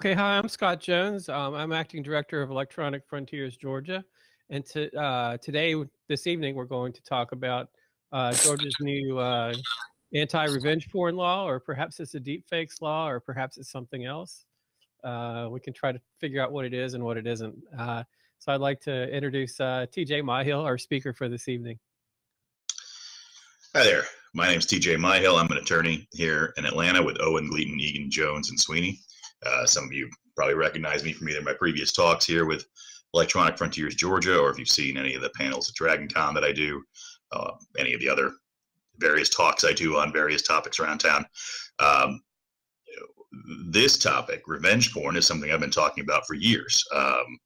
Okay, hi, I'm Scott Jones. Um, I'm acting director of Electronic Frontiers Georgia, and to, uh, today, this evening, we're going to talk about uh, Georgia's new uh, anti-revenge porn law, or perhaps it's a deepfakes law, or perhaps it's something else. Uh, we can try to figure out what it is and what it isn't. Uh, so I'd like to introduce uh, TJ Myhill, our speaker for this evening. Hi there. My name is TJ Myhill. I'm an attorney here in Atlanta with Owen, Gleaton, Egan, Jones, and Sweeney. Uh, some of you probably recognize me from either my previous talks here with Electronic Frontiers Georgia, or if you've seen any of the panels at DragonCon that I do, uh, any of the other various talks I do on various topics around town. Um, this topic, revenge porn, is something I've been talking about for years. Um,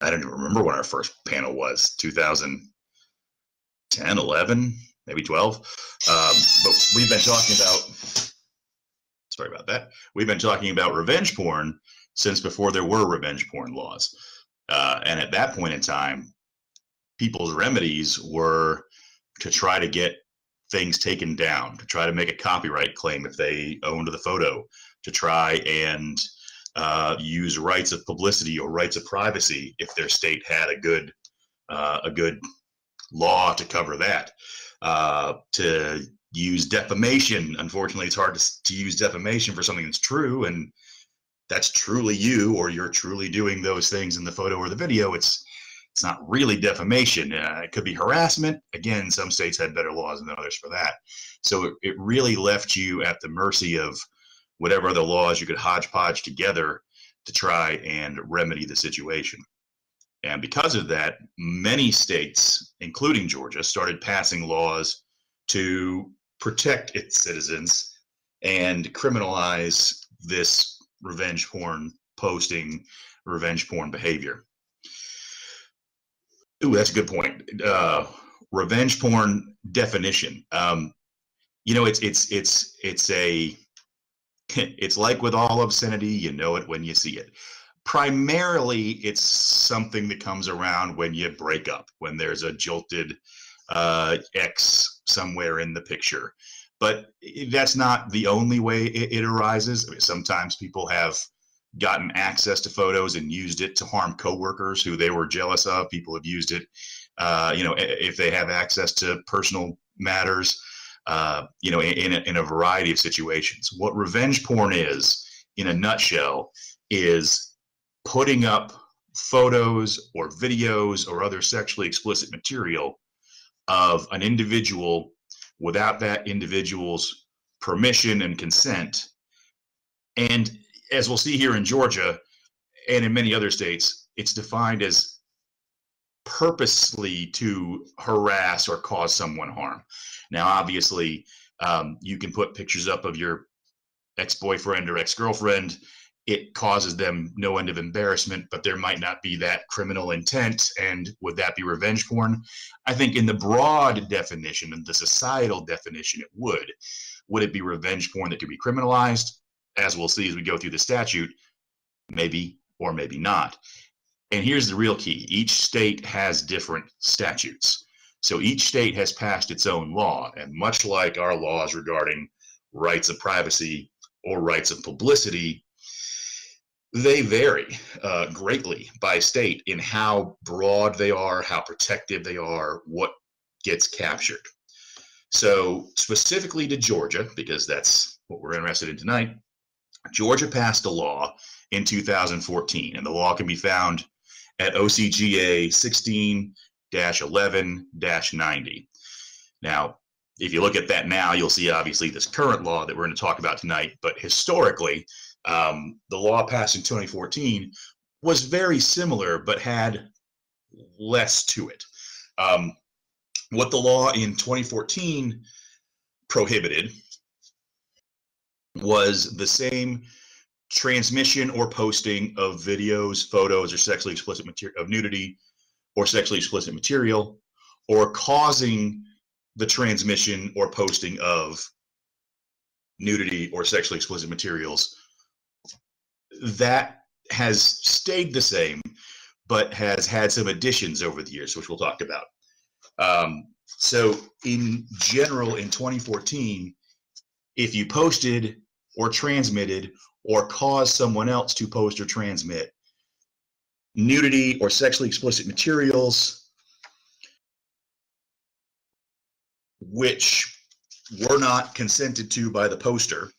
I don't even remember when our first panel was 2010, 11, maybe 12. Um, but we've been talking about sorry about that. We've been talking about revenge porn since before there were revenge porn laws. Uh, and at that point in time, people's remedies were to try to get things taken down, to try to make a copyright claim if they owned the photo, to try and uh, use rights of publicity or rights of privacy if their state had a good uh, a good law to cover that. Uh, to use defamation. Unfortunately, it's hard to, to use defamation for something that's true, and that's truly you, or you're truly doing those things in the photo or the video. It's it's not really defamation. Uh, it could be harassment. Again, some states had better laws than others for that. So it, it really left you at the mercy of whatever other laws you could hodgepodge together to try and remedy the situation. And because of that, many states, including Georgia, started passing laws to protect its citizens and criminalize this revenge porn posting, revenge porn behavior. Ooh, that's a good point. Uh, revenge porn definition. Um, you know, it's it's it's it's a it's like with all obscenity, you know it when you see it. Primarily, it's something that comes around when you break up, when there's a jilted uh, ex somewhere in the picture. But that's not the only way it, it arises. I mean, sometimes people have gotten access to photos and used it to harm coworkers who they were jealous of. People have used it, uh, you know, if they have access to personal matters, uh, you know, in, in a variety of situations. What revenge porn is, in a nutshell, is putting up photos or videos or other sexually explicit material of an individual without that individual's permission and consent. And as we'll see here in Georgia and in many other states, it's defined as purposely to harass or cause someone harm. Now, obviously, um, you can put pictures up of your ex boyfriend or ex girlfriend it causes them no end of embarrassment, but there might not be that criminal intent. And would that be revenge porn? I think, in the broad definition, and the societal definition, it would. Would it be revenge porn that could be criminalized? As we'll see as we go through the statute, maybe or maybe not. And here's the real key each state has different statutes. So each state has passed its own law. And much like our laws regarding rights of privacy or rights of publicity, they vary uh, greatly by state in how broad they are, how protective they are, what gets captured. So, specifically to Georgia, because that's what we're interested in tonight, Georgia passed a law in 2014, and the law can be found at OCGA 16 11 90. Now, if you look at that now, you'll see obviously this current law that we're going to talk about tonight, but historically, um, the law passed in 2014 was very similar, but had less to it. Um, what the law in 2014 prohibited was the same transmission or posting of videos, photos, or sexually explicit material of nudity or sexually explicit material, or causing the transmission or posting of nudity or sexually explicit materials that has stayed the same, but has had some additions over the years, which we'll talk about. Um, so, in general, in 2014, if you posted or transmitted or caused someone else to post or transmit nudity or sexually explicit materials which were not consented to by the poster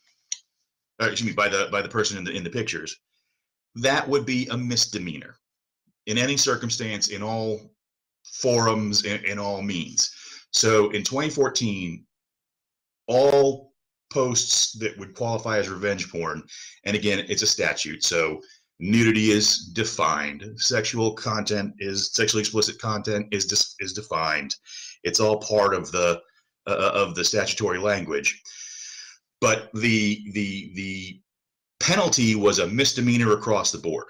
or excuse me by the by the person in the in the pictures that would be a misdemeanor in any circumstance in all forums in, in all means. So in 2014 all posts that would qualify as revenge porn and again it's a statute so nudity is defined sexual content is sexually explicit content is dis, is defined. It's all part of the uh, uh, of the statutory language but the the the penalty was a misdemeanor across the board.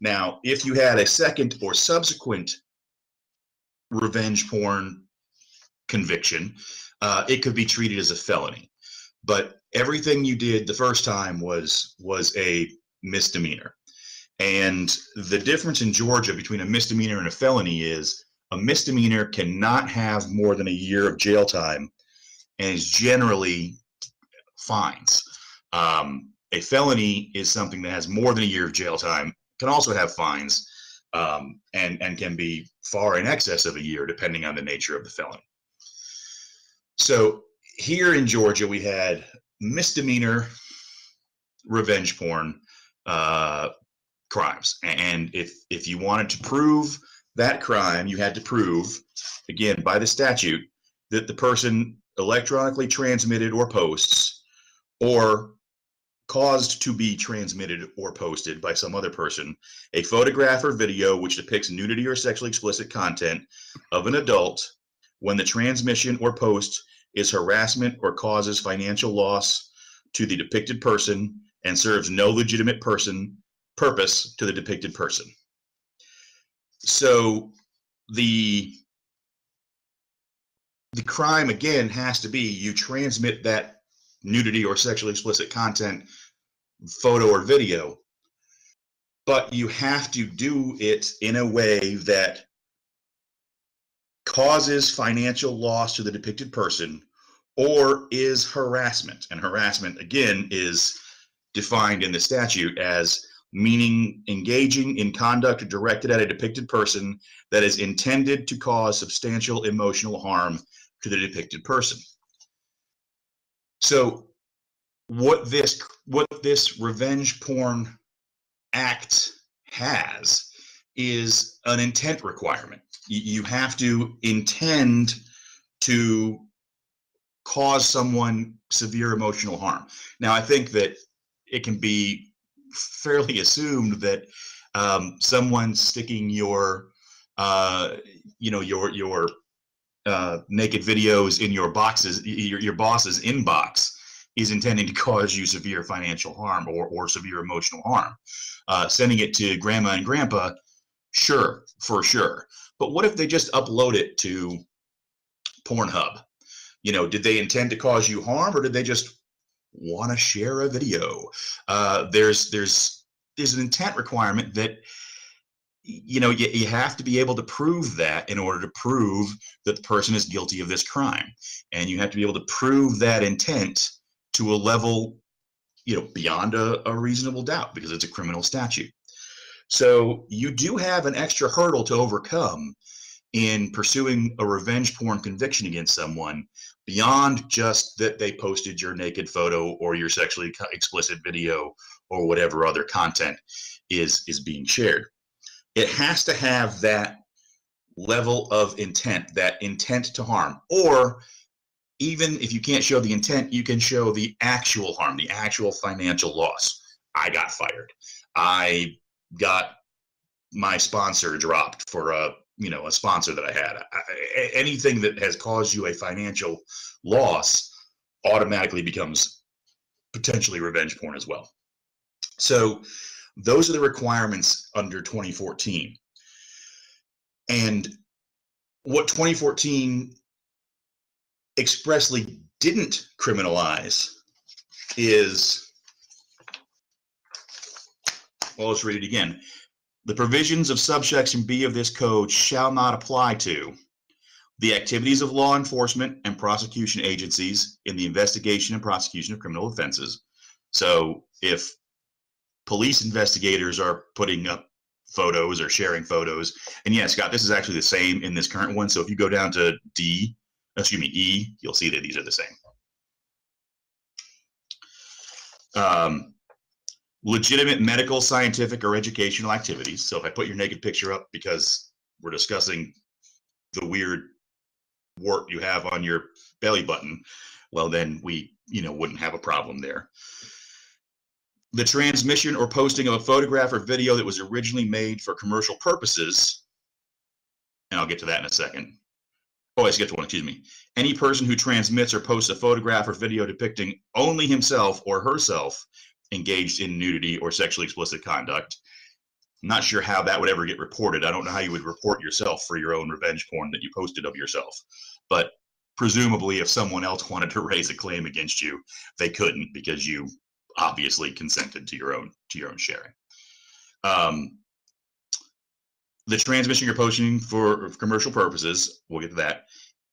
Now if you had a second or subsequent revenge porn conviction uh, it could be treated as a felony. But everything you did the first time was was a misdemeanor. And the difference in Georgia between a misdemeanor and a felony is a misdemeanor cannot have more than a year of jail time and is generally fines. Um, a felony is something that has more than a year of jail time, can also have fines, um, and, and can be far in excess of a year depending on the nature of the felony. So here in Georgia, we had misdemeanor revenge porn uh, crimes. And if if you wanted to prove that crime, you had to prove, again, by the statute, that the person electronically transmitted or posts or caused to be transmitted or posted by some other person a photograph or video which depicts nudity or sexually explicit content of an adult when the transmission or post is harassment or causes financial loss to the depicted person and serves no legitimate person purpose to the depicted person. So the the crime again has to be you transmit that nudity or sexually explicit content photo or video but you have to do it in a way that causes financial loss to the depicted person or is harassment and harassment again is defined in the statute as meaning engaging in conduct directed at a depicted person that is intended to cause substantial emotional harm to the depicted person. So what this what this revenge porn act has is an intent requirement. You have to intend to cause someone severe emotional harm. Now, I think that it can be fairly assumed that um, someone sticking your uh, you know your your uh, naked videos in your boxes your, your boss's inbox is intending to cause you severe financial harm or, or severe emotional harm. Uh, sending it to grandma and grandpa sure for sure. But what if they just upload it to pornhub? You know did they intend to cause you harm or did they just want to share a video. Uh, there's there's there's an intent requirement that you know you, you have to be able to prove that in order to prove that the person is guilty of this crime. And you have to be able to prove that intent to a level you know beyond a, a reasonable doubt because it's a criminal statute. So you do have an extra hurdle to overcome in pursuing a revenge porn conviction against someone beyond just that they posted your naked photo or your sexually explicit video or whatever other content is is being shared it has to have that level of intent that intent to harm or even if you can't show the intent you can show the actual harm the actual financial loss i got fired i got my sponsor dropped for a you know a sponsor that I had. I, anything that has caused you a financial loss automatically becomes potentially revenge porn as well. So those are the requirements under 2014. And what 2014 expressly didn't criminalize is well, let's read it again. The provisions of subsection B of this code shall not apply to the activities of law enforcement and prosecution agencies in the investigation and prosecution of criminal offenses, So if police investigators are putting up photos or sharing photos, and yeah, Scott, this is actually the same in this current one. So if you go down to D, excuse me, E, you'll see that these are the same. Um, legitimate medical, scientific, or educational activities. So if I put your naked picture up because we're discussing the weird wart you have on your belly button, well, then we, you know, wouldn't have a problem there. The transmission or posting of a photograph or video that was originally made for commercial purposes, and I'll get to that in a second. Oh, I skipped one, excuse me. Any person who transmits or posts a photograph or video depicting only himself or herself engaged in nudity or sexually explicit conduct. I'm not sure how that would ever get reported. I don't know how you would report yourself for your own revenge porn that you posted of yourself. But presumably, if someone else wanted to raise a claim against you, they couldn't because you obviously consented to your own to your own sharing. Um, the transmission you're posting for commercial purposes, we'll get to that,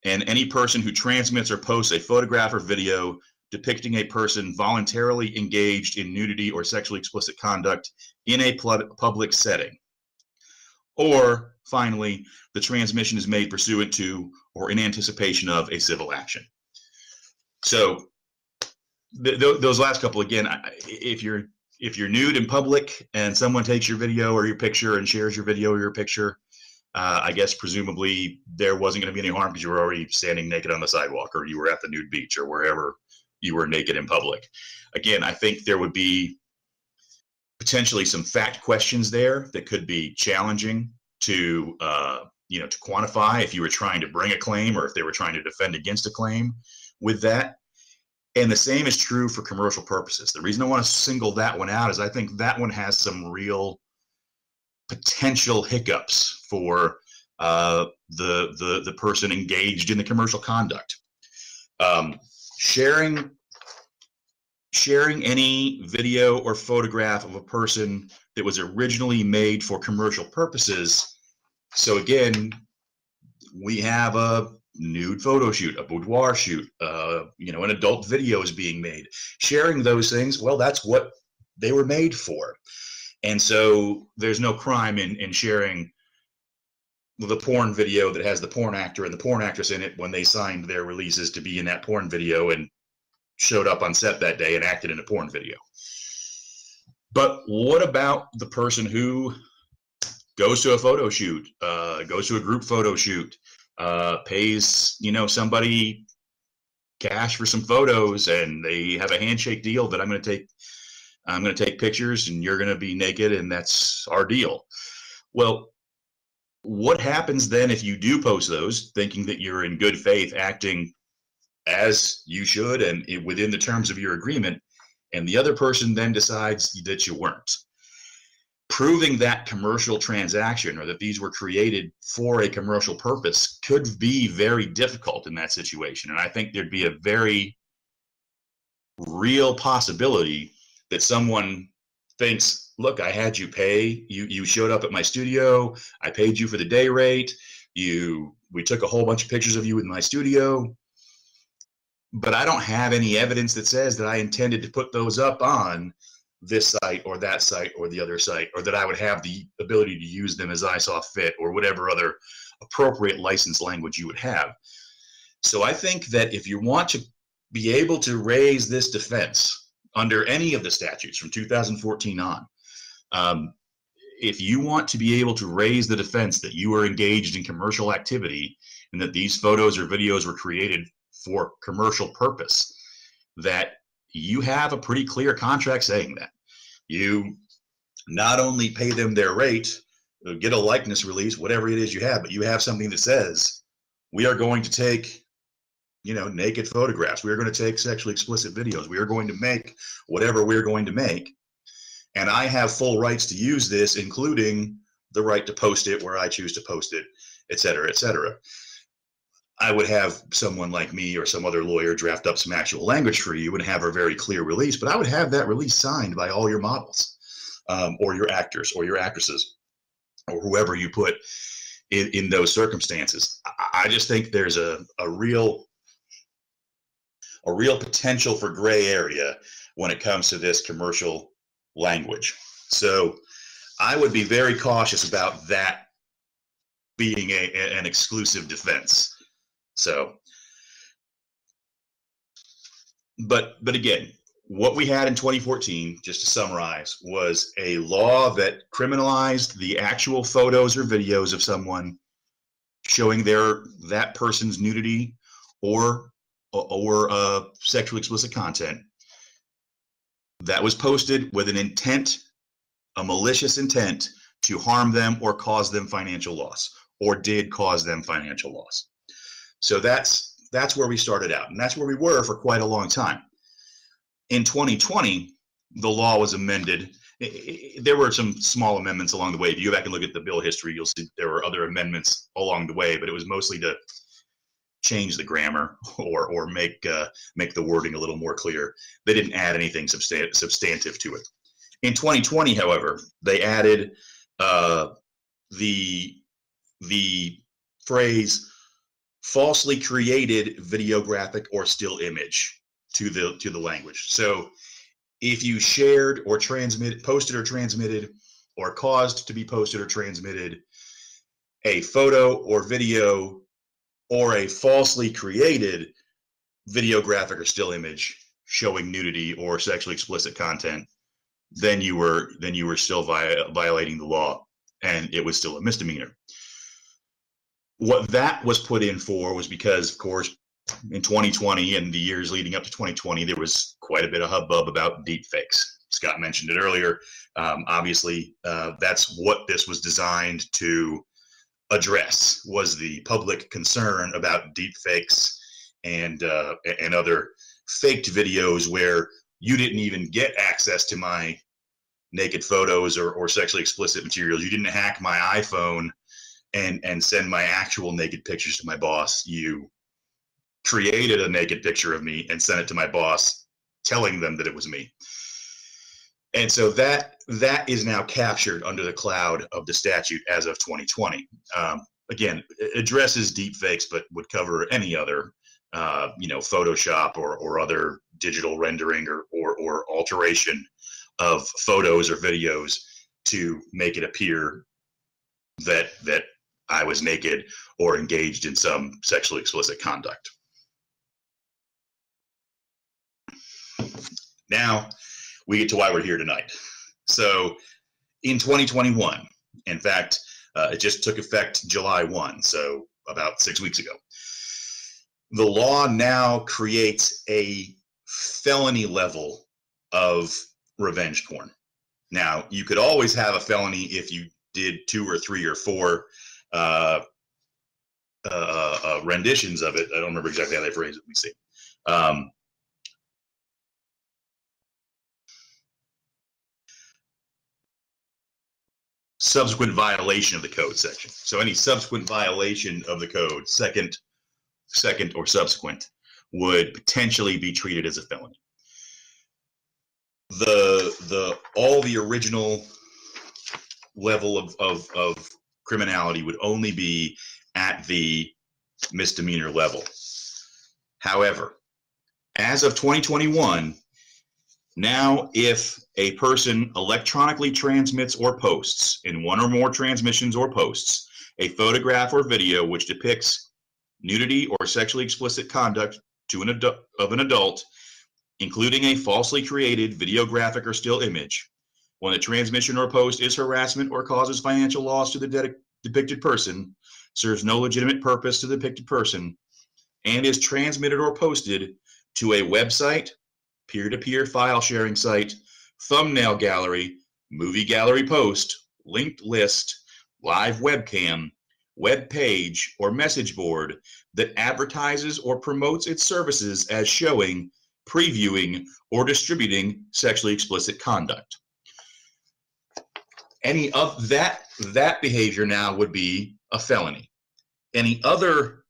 and any person who transmits or posts a photograph or video depicting a person voluntarily engaged in nudity or sexually explicit conduct in a public setting. Or finally, the transmission is made pursuant to or in anticipation of a civil action. So th th those last couple again, if you're if you're nude in public and someone takes your video or your picture and shares your video or your picture, uh, I guess presumably there wasn't going to be any harm because you were already standing naked on the sidewalk or you were at the nude beach or wherever you were naked in public. Again, I think there would be potentially some fact questions there that could be challenging to uh, you know to quantify if you were trying to bring a claim or if they were trying to defend against a claim with that. And the same is true for commercial purposes. The reason I want to single that one out is I think that one has some real potential hiccups for uh, the, the, the person engaged in the commercial conduct. Um, sharing sharing any video or photograph of a person that was originally made for commercial purposes. So again, we have a nude photo shoot, a boudoir shoot, uh, you know, an adult video is being made. Sharing those things, well, that's what they were made for. And so there's no crime in, in sharing the porn video that has the porn actor and the porn actress in it when they signed their releases to be in that porn video and showed up on set that day and acted in a porn video. But what about the person who goes to a photo shoot, uh, goes to a group photo shoot, uh, pays you know somebody cash for some photos, and they have a handshake deal that I'm going to take. I'm going to take pictures, and you're going to be naked, and that's our deal. Well, what happens then if you do post those, thinking that you're in good faith, acting as you should and within the terms of your agreement, and the other person then decides that you weren't? Proving that commercial transaction or that these were created for a commercial purpose could be very difficult in that situation. And I think there'd be a very real possibility that someone thinks, look, I had you pay, you you showed up at my studio, I paid you for the day rate, you we took a whole bunch of pictures of you in my studio, but I don't have any evidence that says that I intended to put those up on this site or that site or the other site, or that I would have the ability to use them as I saw fit, or whatever other appropriate license language you would have. So I think that if you want to be able to raise this defense under any of the statutes from 2014 on, um, if you want to be able to raise the defense that you are engaged in commercial activity and that these photos or videos were created for commercial purpose, that you have a pretty clear contract saying that. You not only pay them their rate, uh, get a likeness release, whatever it is you have, but you have something that says, we are going to take, you know, naked photographs. We are going to take sexually explicit videos. We are going to make whatever we're going to make. And I have full rights to use this, including the right to post it where I choose to post it, et cetera, et cetera. I would have someone like me or some other lawyer draft up some actual language for you and have a very clear release, but I would have that release signed by all your models um, or your actors or your actresses or whoever you put in, in those circumstances. I, I just think there's a, a real a real potential for gray area when it comes to this commercial language. So I would be very cautious about that being a, a, an exclusive defense. So, but but again, what we had in 2014, just to summarize, was a law that criminalized the actual photos or videos of someone showing their that person's nudity or or uh, sexually explicit content that was posted with an intent, a malicious intent to harm them or cause them financial loss, or did cause them financial loss. So that's that's where we started out, and that's where we were for quite a long time. In 2020, the law was amended. There were some small amendments along the way. If you go back and look at the bill history, you'll see there were other amendments along the way, but it was mostly to change the grammar or or make uh, make the wording a little more clear. They didn't add anything substan- substantive to it. In 2020, however, they added uh, the the phrase falsely created videographic or still image to the to the language. So if you shared or transmitted posted or transmitted or caused to be posted or transmitted a photo or video or a falsely created videographic or still image showing nudity or sexually explicit content, then you were then you were still violating the law, and it was still a misdemeanor. What that was put in for was because, of course, in 2020 and the years leading up to 2020, there was quite a bit of hubbub about deepfakes. Scott mentioned it earlier. Um, obviously, uh, that's what this was designed to address was the public concern about deepfakes and uh, and other faked videos where you didn't even get access to my naked photos or, or sexually explicit materials. You didn't hack my iPhone and and send my actual naked pictures to my boss. You created a naked picture of me and sent it to my boss, telling them that it was me. And so that that is now captured under the cloud of the statute as of 2020. Um, again, addresses deep fakes, but would cover any other, uh, you know, Photoshop or, or other digital rendering or, or, or alteration of photos or videos to make it appear that that I was naked or engaged in some sexually explicit conduct. Now, we get to why we're here tonight. So in 2021, in fact, uh, it just took effect July 1, so about six weeks ago. The law now creates a felony level of revenge porn. Now, you could always have a felony if you did two or three or four uh, uh, uh renditions of it. I don't remember exactly how they phrase it. Let me see. Um, subsequent violation of the code section. So any subsequent violation of the code, second, second or subsequent, would potentially be treated as a felony. The the all the original level of, of, of criminality would only be at the misdemeanor level. However, as of 2021, now, if a person electronically transmits or posts in one or more transmissions or posts a photograph or video which depicts nudity or sexually explicit conduct to an adu- of an adult, including a falsely created videographic or still image, when the transmission or post is harassment or causes financial loss to the de- depicted person, serves no legitimate purpose to the depicted person, and is transmitted or posted to a website, peer to peer file sharing site, thumbnail gallery, movie gallery post, linked list, live webcam, web page, or message board that advertises or promotes its services as showing, previewing, or distributing sexually explicit conduct. Any of that that behavior now would be a felony. Any other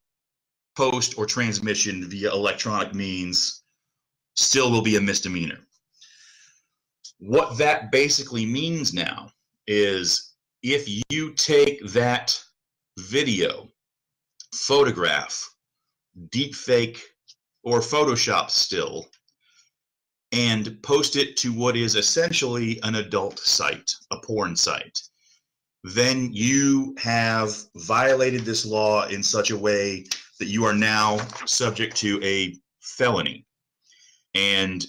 post or transmission via electronic means still will be a misdemeanor. What that basically means now is if you take that video, photograph, deep fake or Photoshop still and post it to what is essentially an adult site, a porn site, then you have violated this law in such a way that you are now subject to a felony. And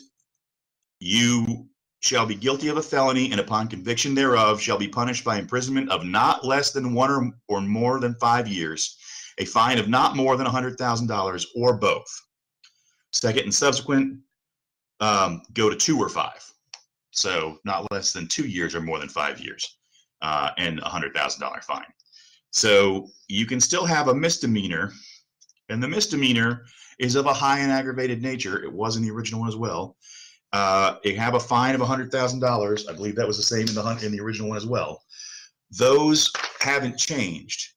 you shall be guilty of a felony and upon conviction thereof shall be punished by imprisonment of not less than one or, or more than five years, a fine of not more than $100,000 or both. Second and subsequent um, go to two or five. So not less than two years or more than five years uh, and a $100,000 fine. So you can still have a misdemeanor, and the misdemeanor is of a high and aggravated nature. It was in the original one as well. Uh, you have a fine of a $100,000. I believe that was the same in the hunt in the original one as well. Those haven't changed.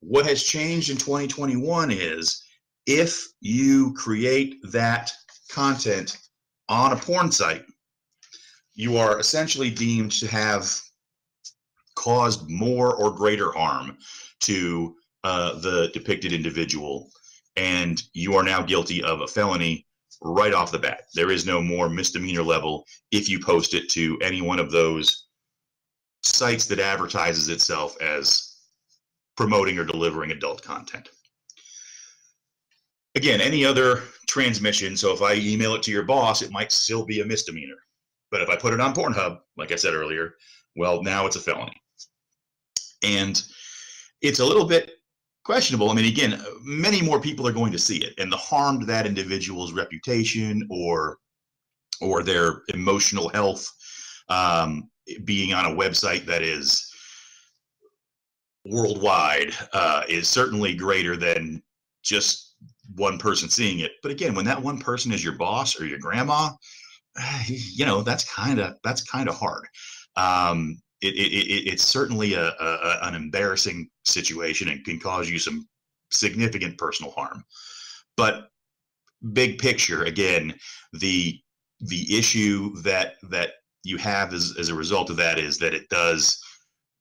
What has changed in 2021 is if you create that content on a porn site, you are essentially deemed to have caused more or greater harm to uh, the depicted individual, and you are now guilty of a felony right off the bat. There is no more misdemeanor level if you post it to any one of those sites that advertises itself as promoting or delivering adult content. Again, any other transmission, so if I email it to your boss, it might still be a misdemeanor. But if I put it on Pornhub, like I said earlier, well, now it's a felony. And it's a little bit questionable. I mean, again, many more people are going to see it, and the harm to that individual's reputation or or their emotional health um, being on a website that is worldwide uh, is certainly greater than just one person seeing it. But again, when that one person is your boss or your grandma, you know that's kind of that's kind of hard. Um, it, it, it, it's certainly a, a, an embarrassing situation and can cause you some significant personal harm. But big picture, again, the the issue that that you have as, as a result of that is that it does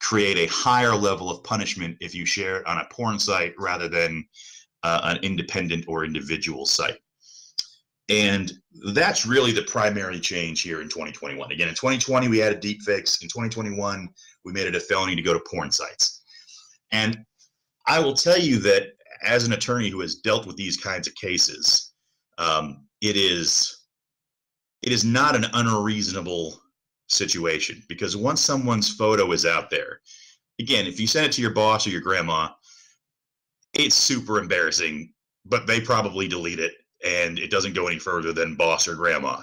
create a higher level of punishment if you share it on a porn site rather than uh, an independent or individual site. And that's really the primary change here in 2021. Again, in 2020, we had a deep fix. In 2021, we made it a felony to go to porn sites. And I will tell you that as an attorney who has dealt with these kinds of cases, um, it is it is not an unreasonable situation because once someone's photo is out there, again, if you send it to your boss or your grandma, it's super embarrassing, but they probably delete it and it doesn't go any further than boss or grandma.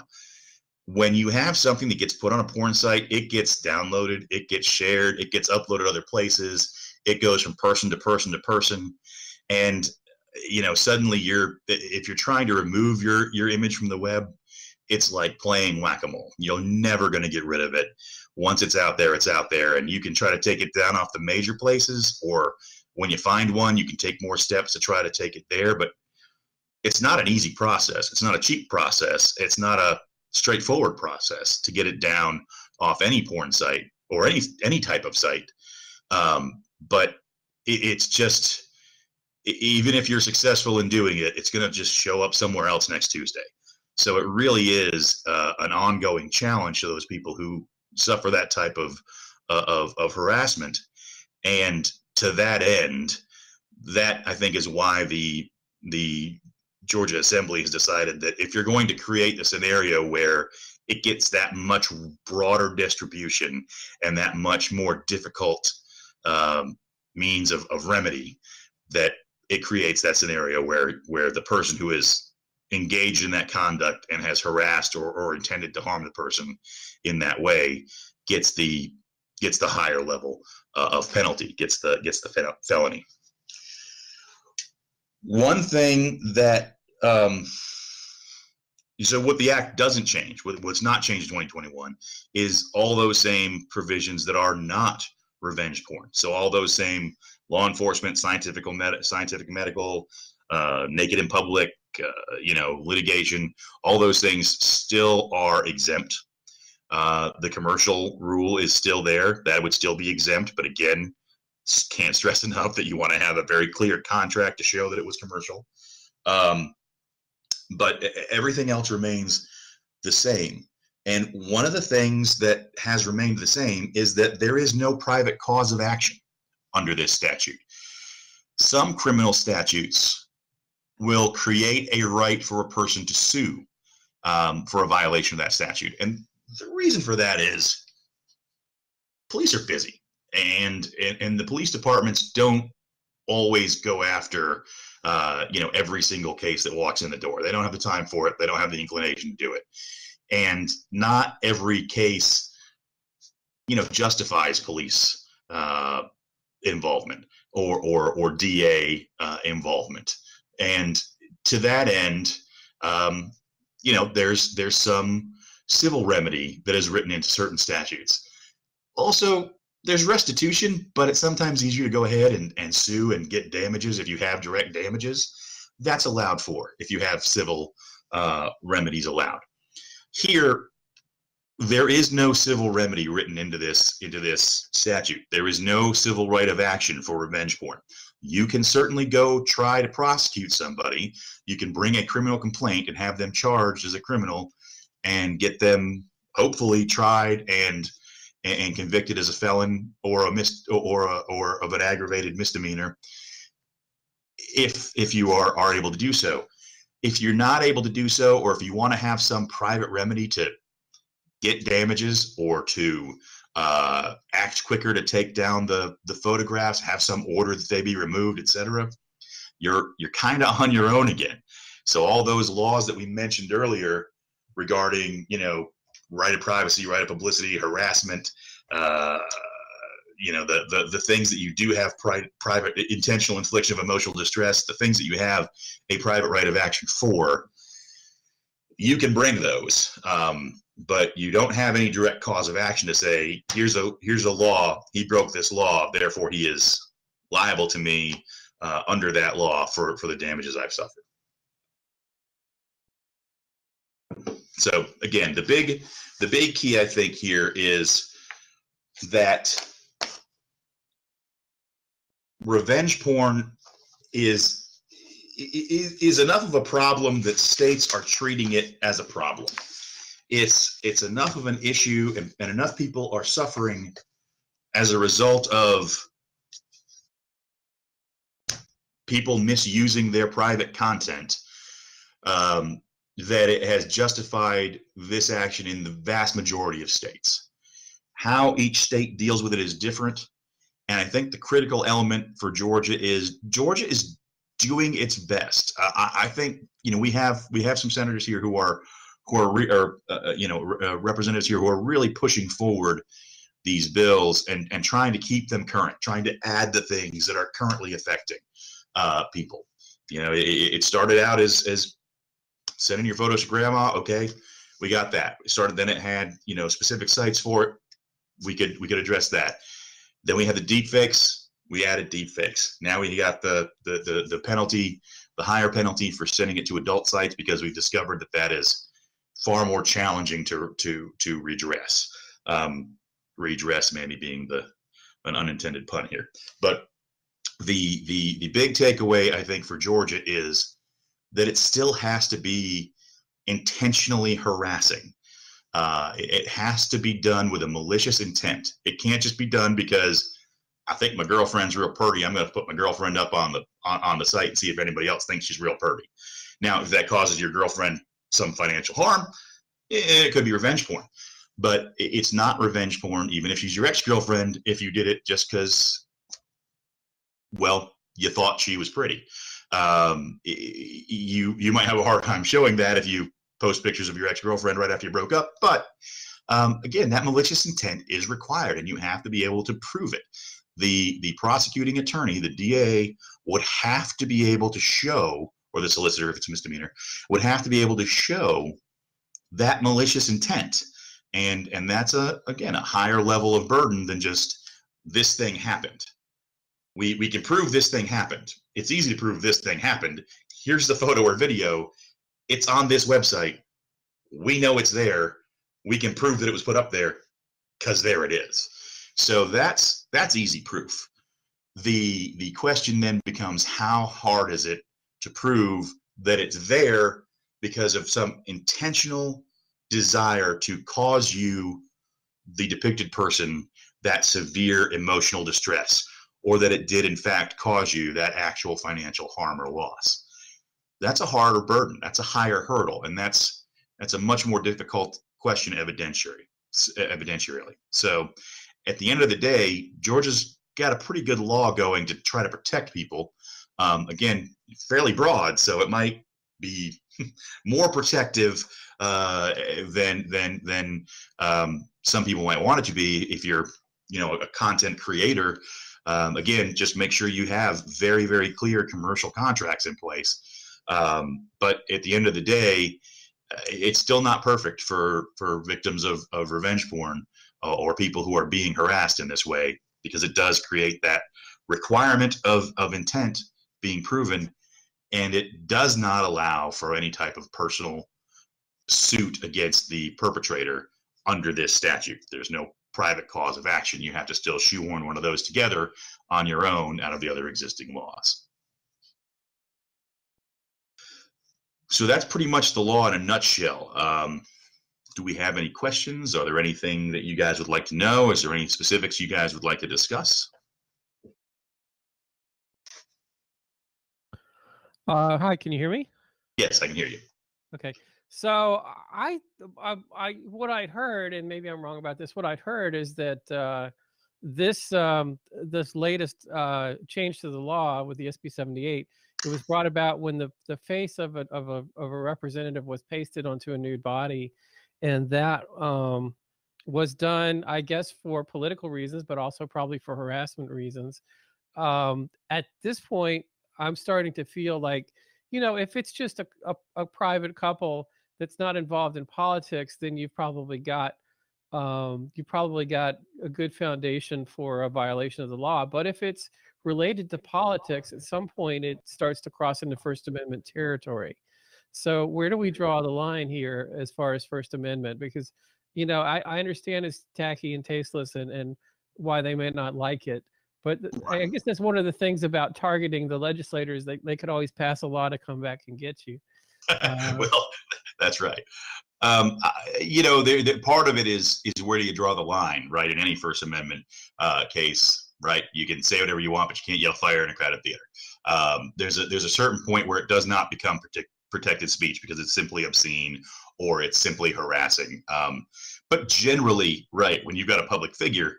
When you have something that gets put on a porn site, it gets downloaded, it gets shared, it gets uploaded other places, it goes from person to person to person. And you know, suddenly you're if you're trying to remove your your image from the web, it's like playing whack-a-mole. You're never going to get rid of it. Once it's out there, it's out there, and you can try to take it down off the major places, or when you find one, you can take more steps to try to take it there. But it's not an easy process. It's not a cheap process. It's not a straightforward process to get it down off any porn site or any any type of site. Um, but it, it's just even if you're successful in doing it, it's going to just show up somewhere else next Tuesday. So it really is uh, an ongoing challenge to those people who suffer that type of uh, of, of harassment. And to that end, that I think is why the the Georgia Assembly has decided that if you're going to create a scenario where it gets that much broader distribution and that much more difficult um, means of, of remedy, that it creates that scenario where where the person who is engaged in that conduct and has harassed or, or intended to harm the person in that way gets the gets the higher level uh, of penalty, gets the gets the felony. One thing that um, so what the act doesn't change, what's not changed in 2021, is all those same provisions that are not revenge porn. So all those same law enforcement, scientific, med- scientific, medical, uh, naked in public, uh, you know, litigation, all those things still are exempt. Uh, the commercial rule is still there. That would still be exempt. But again, can't stress enough that you want to have a very clear contract to show that it was commercial. Um, but everything else remains the same. And one of the things that has remained the same is that there is no private cause of action under this statute. Some criminal statutes will create a right for a person to sue um, for a violation of that statute. And the reason for that is police are busy and, and, and the police departments don't always go after uh, you know every single case that walks in the door. They don't have the time for it. They don't have the inclination to do it, and not every case you know justifies police uh, involvement or or or DA uh, involvement. And to that end, um, you know, there's there's some civil remedy that is written into certain statutes. Also, there's restitution, but it's sometimes easier to go ahead and, and sue and get damages if you have direct damages. That's allowed for if you have civil uh, remedies allowed. Here, there is no civil remedy written into this into this statute. There is no civil right of action for revenge porn. You can certainly go try to prosecute somebody. You can bring a criminal complaint and have them charged as a criminal and get them hopefully tried and and, convicted as a felon or a mis or a, or of an aggravated misdemeanor if if you are are able to do so. If you're not able to do so or if you want to have some private remedy to get damages or to uh, act quicker to take down the the photographs have some order that they be removed etc you're you're kind of on your own again. So all those laws that we mentioned earlier regarding you know right of privacy, right of publicity, harassment, uh, you know, the, the, the things that you do have pri- private intentional infliction of emotional distress, the things that you have a private right of action for, you can bring those. Um, but you don't have any direct cause of action to say, here's a, here's a law. He broke this law. Therefore he is liable to me uh, under that law for, for the damages I've suffered. So again, the big the big key I think here is that revenge porn is is enough of a problem that states are treating it as a problem. It's it's enough of an issue and, and enough people are suffering as a result of people misusing their private content um, that it has justified this action in the vast majority of states. How each state deals with it is different. And I think the critical element for Georgia is Georgia is doing its best. Uh, I, I, think you know we have we have some senators here who are who are, re, or uh, uh you know uh, representatives here who are really pushing forward these bills and and trying to keep them current, trying to add the things that are currently affecting uh, people. You know, it, it started out as as sending your photos to grandma. Okay, we got that. We started. Then it had you know specific sites for it. We could we could address that. Then we had the deep fix. We added deep fix. Now we got the the the, the penalty, the higher penalty for sending it to adult sites because we've discovered that that is far more challenging to to to redress. Um, redress maybe being the an unintended pun here, but the the the big takeaway I think for Georgia is that it still has to be intentionally harassing. Uh, it, has to be done with a malicious intent. It can't just be done because I think my girlfriend's real pretty. I'm going to put my girlfriend up on the on, on the site and see if anybody else thinks she's real pretty. Now, if that causes your girlfriend some financial harm, it, it could be revenge porn. But it's not revenge porn, even if she's your ex-girlfriend. If you did it just because, well, you thought she was pretty um, you you might have a hard time showing that if you post pictures of your ex-girlfriend right after you broke up but um, again that malicious intent is required and you have to be able to prove it. The the prosecuting attorney the da would have to be able to show or the solicitor if it's a misdemeanor would have to be able to show that malicious intent. And and that's a again a higher level of burden than just this thing happened. We we can prove this thing happened it's easy to prove this thing happened. Here's the photo or video. It's on this website. We know it's there. We can prove that it was put up there because there it is. So that's that's easy proof. The the question then becomes how hard is it to prove that it's there because of some intentional desire to cause you, the depicted person, that severe emotional distress, or that it did in fact cause you that actual financial harm or loss. That's a harder burden. That's a higher hurdle, and that's that's a much more difficult question evidentiary, evidentiarily. So, at the end of the day, Georgia's got a pretty good law going to try to protect people. Um, again, fairly broad, so it might be more protective uh, than than than um, some people might want it to be if you're you know a content creator um, again just make sure you have very very clear commercial contracts in place um, but at the end of the day uh, it's still not perfect for for victims of, of revenge porn uh, or people who are being harassed in this way because it does create that requirement of of intent being proven and it does not allow for any type of personal suit against the perpetrator under this statute. There's no private cause of action. You have to still shoehorn one of those together on your own out of the other existing laws. So that's pretty much the law in a nutshell. Um, do we have any questions? Are there anything that you guys would like to know? Is there any specifics you guys would like to discuss? Uh, hi, can you hear me? Yes, I can hear you. Okay. So I, I, I, what I'd heard, and maybe I'm wrong about this. What I'd heard is that uh, this, um, this latest uh, change to the law with the SB 78, it was brought about when the the face of a of a of a representative was pasted onto a nude body, and that um, was done, I guess, for political reasons, but also probably for harassment reasons. Um, at this point, I'm starting to feel like, you know, if it's just a, a, a private couple that's not involved in politics, then you've probably got um, you probably got a good foundation for a violation of the law. But if it's related to politics, at some point it starts to cross into First Amendment territory. So where do we draw the line here as far as First Amendment? Because you know I, I understand it's tacky and tasteless and and why they may not like it. But I guess that's one of the things about targeting the legislators. They, they could always pass a law to come back and get you. Uh, well, that's right. Um, you know, part of it is is where do you draw the line, right? In any First Amendment uh, case, right? You can say whatever you want, but you can't yell fire in a crowded theater. Um, there's a there's a certain point where it does not become protect, protected speech because it's simply obscene or it's simply harassing. Um, but generally, right, when you've got a public figure,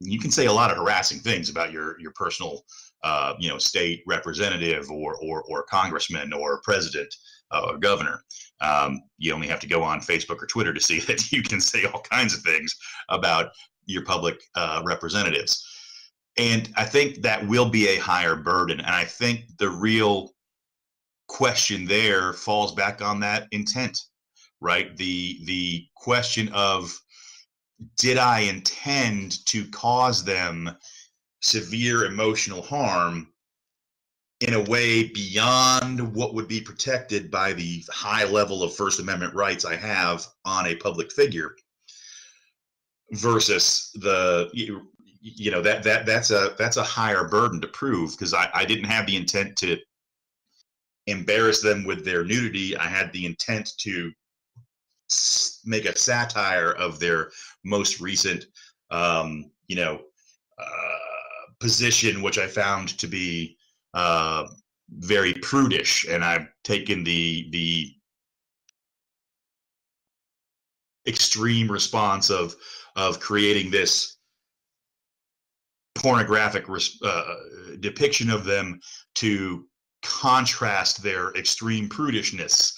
you can say a lot of harassing things about your your personal uh, you know state representative or or, or congressman or president uh, or governor um, you only have to go on facebook or twitter to see that you can say all kinds of things about your public uh, representatives. And i think that will be a higher burden. And i think the real question there falls back on that intent right? The the question of did I intend to cause them severe emotional harm in a way beyond what would be protected by the high level of First Amendment rights I have on a public figure versus the you, know that that that's a that's a higher burden to prove because I, I didn't have the intent to embarrass them with their nudity. I had the intent to make a satire of their most recent, um, you know, uh, position, which I found to be uh, very prudish, and I've taken the the extreme response of of creating this pornographic uh, depiction of them to contrast their extreme prudishness.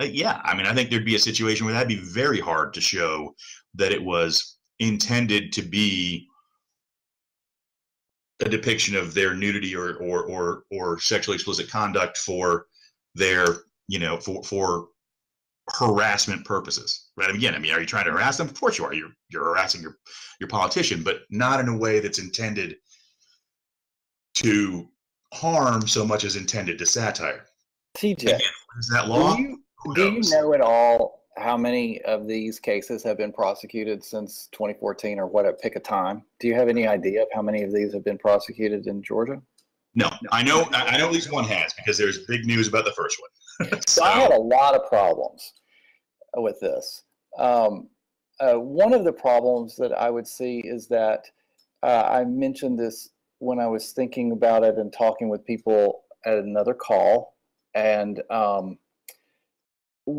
Uh, yeah, I mean, I think there'd be a situation where that'd be very hard to show that it was intended to be a depiction of their nudity or or or or sexually explicit conduct for their you know for for harassment purposes right? Again i mean are you trying to harass them? Of course you are. You're you're harassing your your politician but not in a way that's intended to harm so much as intended to satire. Tj again, is that law? do you, do you know at all how many of these cases have been prosecuted since 2014 or what pick a time? Do you have any idea of how many of these have been prosecuted in georgia? No i know i know at least one has because there's big news about the first one. So, I had a lot of problems with this. Um, uh, one of the problems that I would see is that uh, I mentioned this when I was thinking about it and talking with people at another call, and um,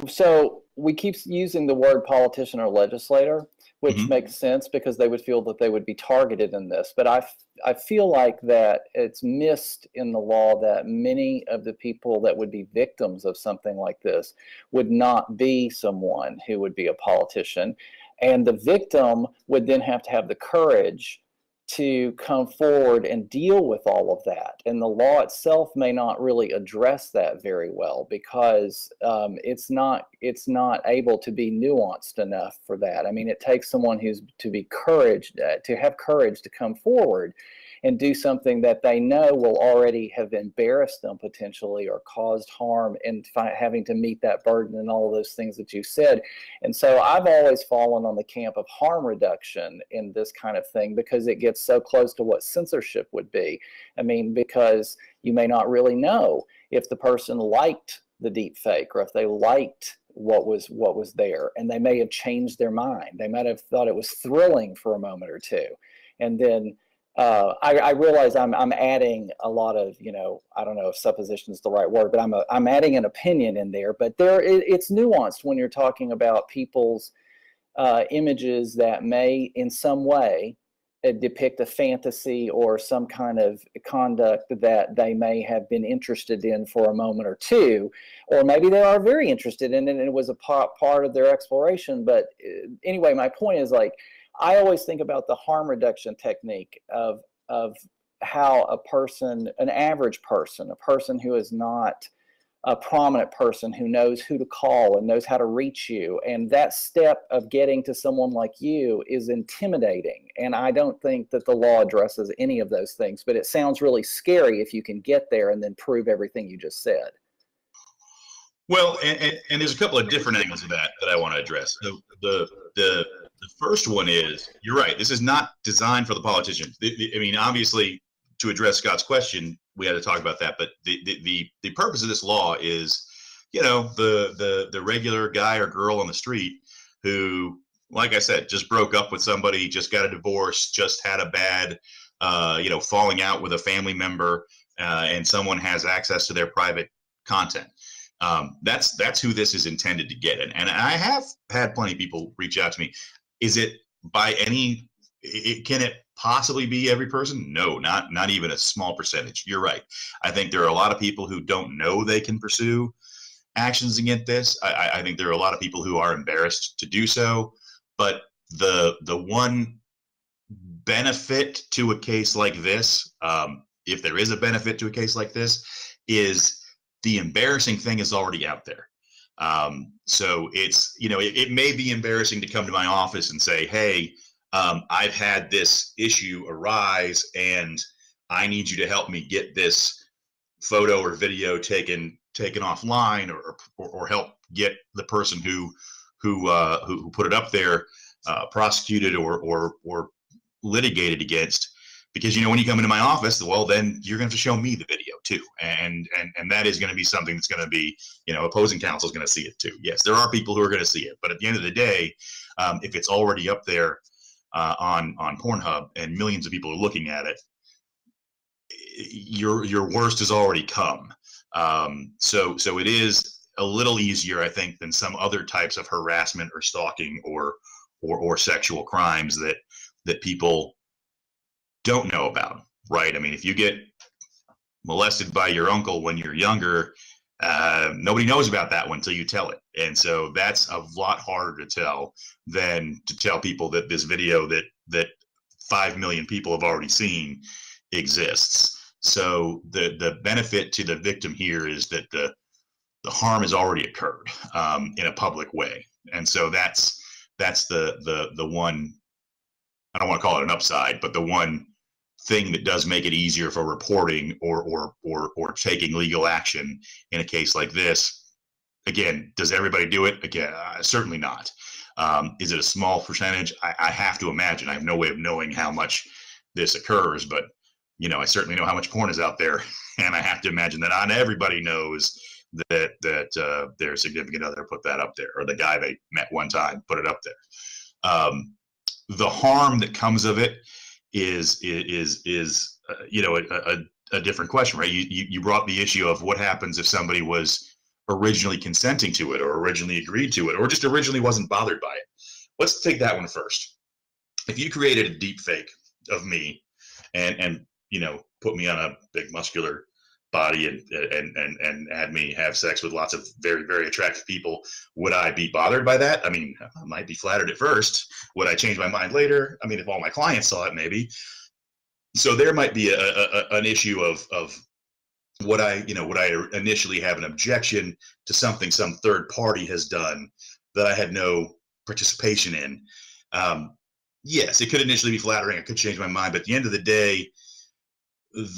so we keep using the word politician or legislator, which mm-hmm. makes sense because they would feel that they would be targeted in this. But I, I feel like that it's missed in the law that many of the people that would be victims of something like this would not be someone who would be a politician. And the victim would then have to have the courage to come forward and deal with all of that. And the law itself may not really address that very well because um, it's not it's not able to be nuanced enough for that. I mean, it takes someone who's to be courage uh, to have courage to come forward and do something that they know will already have embarrassed them potentially or caused harm and having to meet that burden and all those things that you said. And so I've always fallen on the camp of harm reduction in this kind of thing because it gets so close to what censorship would be. I mean, because you may not really know if the person liked the deep fake or if they liked what was what was there and they may have changed their mind they might have thought it was thrilling for a moment or two and then uh, I, I, realize I'm, I'm adding a lot of, you know, I don't know if supposition is the right word, but I'm, a, I'm adding an opinion in there. But there, it, it's nuanced when you're talking about people's uh, images that may, in some way, uh, depict a fantasy or some kind of conduct that they may have been interested in for a moment or two, or maybe they are very interested in it and it was a part of their exploration. But uh, anyway, my point is like I always think about the harm reduction technique of of how a person, an average person, a person who is not a prominent person who knows who to call and knows how to reach you. And that step of getting to someone like you is intimidating. And I don't think that the law addresses any of those things, but it sounds really scary if you can get there and then prove everything you just said. Well, and, and, and there's a couple of different angles of that that I want to address. The, the, the the first one is you're right. This is not designed for the politicians. The, the, I mean, obviously, to address Scott's question, we had to talk about that. But the, the the the purpose of this law is, you know, the the the regular guy or girl on the street who, like I said, just broke up with somebody, just got a divorce, just had a bad, uh, you know, falling out with a family member, uh, and someone has access to their private content. Um, that's that's who this is intended to get. And, and I have had plenty of people reach out to me. Is it by any? It, can it possibly be every person? No, not not even a small percentage. You're right. I think there are a lot of people who don't know they can pursue actions against this. I, I think there are a lot of people who are embarrassed to do so. But the the one benefit to a case like this, um, if there is a benefit to a case like this, is the embarrassing thing is already out there. Um, so it's, you know, it, it, may be embarrassing to come to my office and say, hey, um, I've had this issue arise and I need you to help me get this photo or video taken taken offline or, or, or help get the person who who uh, who, who, put it up there uh, prosecuted or or or litigated against because you know when you come into my office well then you're going to have to show me the video too. And and and that is going to be something that's going to be you know opposing counsel is going to see it too. Yes there are people who are going to see it. But at the end of the day um, if it's already up there uh, on on pornhub and millions of people are looking at it your your worst has already come. Um, so so it is a little easier i think than some other types of harassment or stalking or or, or sexual crimes that that people don't know about, right? I mean, if you get molested by your uncle when you're younger, uh, nobody knows about that one until you tell it. And so that's a lot harder to tell than to tell people that this video that that five million people have already seen exists. So the the benefit to the victim here is that the the harm has already occurred um, in a public way, and so that's that's the the the one. I don't want to call it an upside, but the one thing that does make it easier for reporting or or or or taking legal action in a case like this. Again, does everybody do it? Again, uh, certainly not. Um, is it a small percentage? I, I, have to imagine. I have no way of knowing how much this occurs, but you know, I certainly know how much porn is out there, and I have to imagine that not everybody knows that that uh, their significant other put that up there, or the guy they met one time put it up there. Um, the harm that comes of it is is is uh, you know a, a, a, different question, right? You, you you brought the issue of what happens if somebody was originally consenting to it, or originally agreed to it, or just originally wasn't bothered by it. Let's take that one first. If you created a deep fake of me, and and you know put me on a big muscular body and and and and had me have sex with lots of very very attractive people would i be bothered by that? I mean i might be flattered at first. Would i change my mind later? I mean if all my clients saw it maybe. So there might be a, a, an issue of of would i you know would i initially have an objection to something some third party has done that i had no participation in? Um, yes it could initially be flattering. I could change my mind. But at the end of the day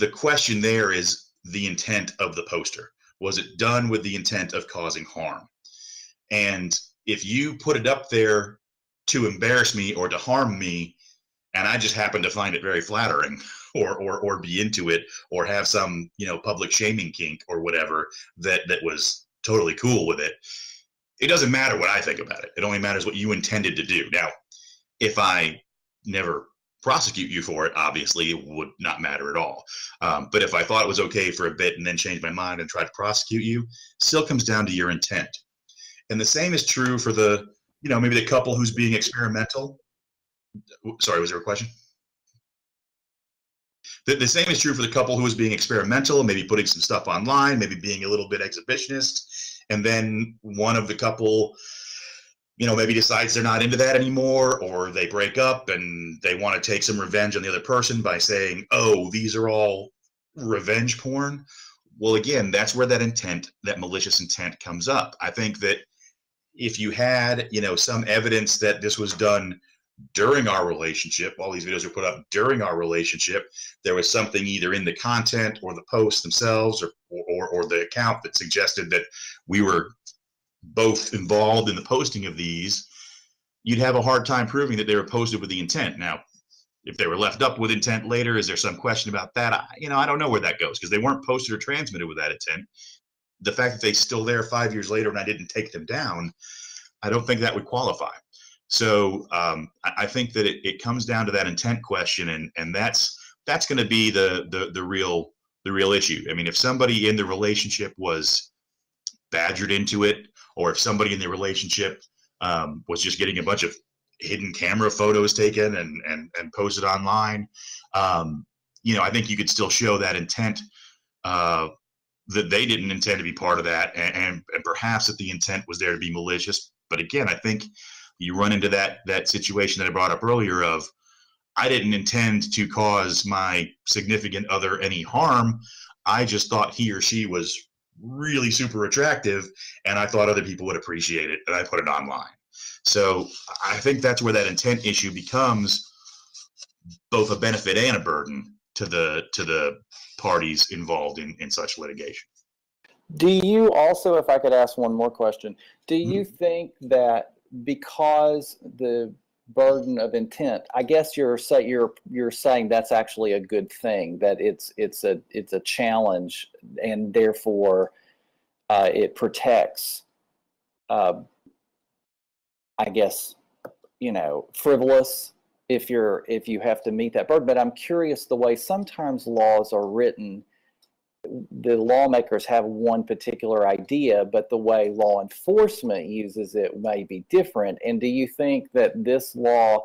the question there is the intent of the poster? Was it done with the intent of causing harm? And if you put it up there to embarrass me or to harm me, and I just happen to find it very flattering, or or or be into it, or have some you know public shaming kink or whatever that that was totally cool with it, it doesn't matter what I think about it. It only matters what you intended to do. Now, if I never prosecute you for it, obviously it would not matter at all. Um, but if I thought it was okay for a bit and then changed my mind and tried to prosecute you, still comes down to your intent. And the same is true for the, you know, maybe the couple who's being experimental. Sorry, was there a question? The, the same is true for the couple who is being experimental, maybe putting some stuff online, maybe being a little bit exhibitionist. And then one of the couple you know, maybe decides they're not into that anymore, or they break up and they want to take some revenge on the other person by saying, oh, these are all revenge porn. Well, again, that's where that intent, that malicious intent comes up. I think that if you had, you know, some evidence that this was done during our relationship, all these videos were put up during our relationship, there was something either in the content or the posts themselves or, or, or the account that suggested that we were both involved in the posting of these, you'd have a hard time proving that they were posted with the intent. Now, if they were left up with intent later, is there some question about that? I, you know, I don't know where that goes because they weren't posted or transmitted with that intent. The fact that they're still there five years later and I didn't take them down, I don't think that would qualify. So um, I, I, think that it, it comes down to that intent question, and and that's that's going to be the the the real the real issue. I mean, if somebody in the relationship was badgered into it or if somebody in the relationship um, was just getting a bunch of hidden camera photos taken and and, and posted online um, you know i think you could still show that intent uh, that they didn't intend to be part of that and, and, and perhaps that the intent was there to be malicious. But again i think you run into that that situation that i brought up earlier of i didn't intend to cause my significant other any harm. I just thought he or she was really super attractive and I thought other people would appreciate it and I put it online. So I think that's where that intent issue becomes both a benefit and a burden to the to the parties involved in, in such litigation. Do you also, if I could ask one more question, do you mm-hmm. think that because the burden of intent, I guess you're say you're you're saying that's actually a good thing that it's it's a it's a challenge and therefore uh, it protects. Uh, I guess you know frivolous if you're if you have to meet that burden. But I'm curious the way sometimes laws are written the lawmakers have one particular idea, but the way law enforcement uses it may be different. And do you think that this law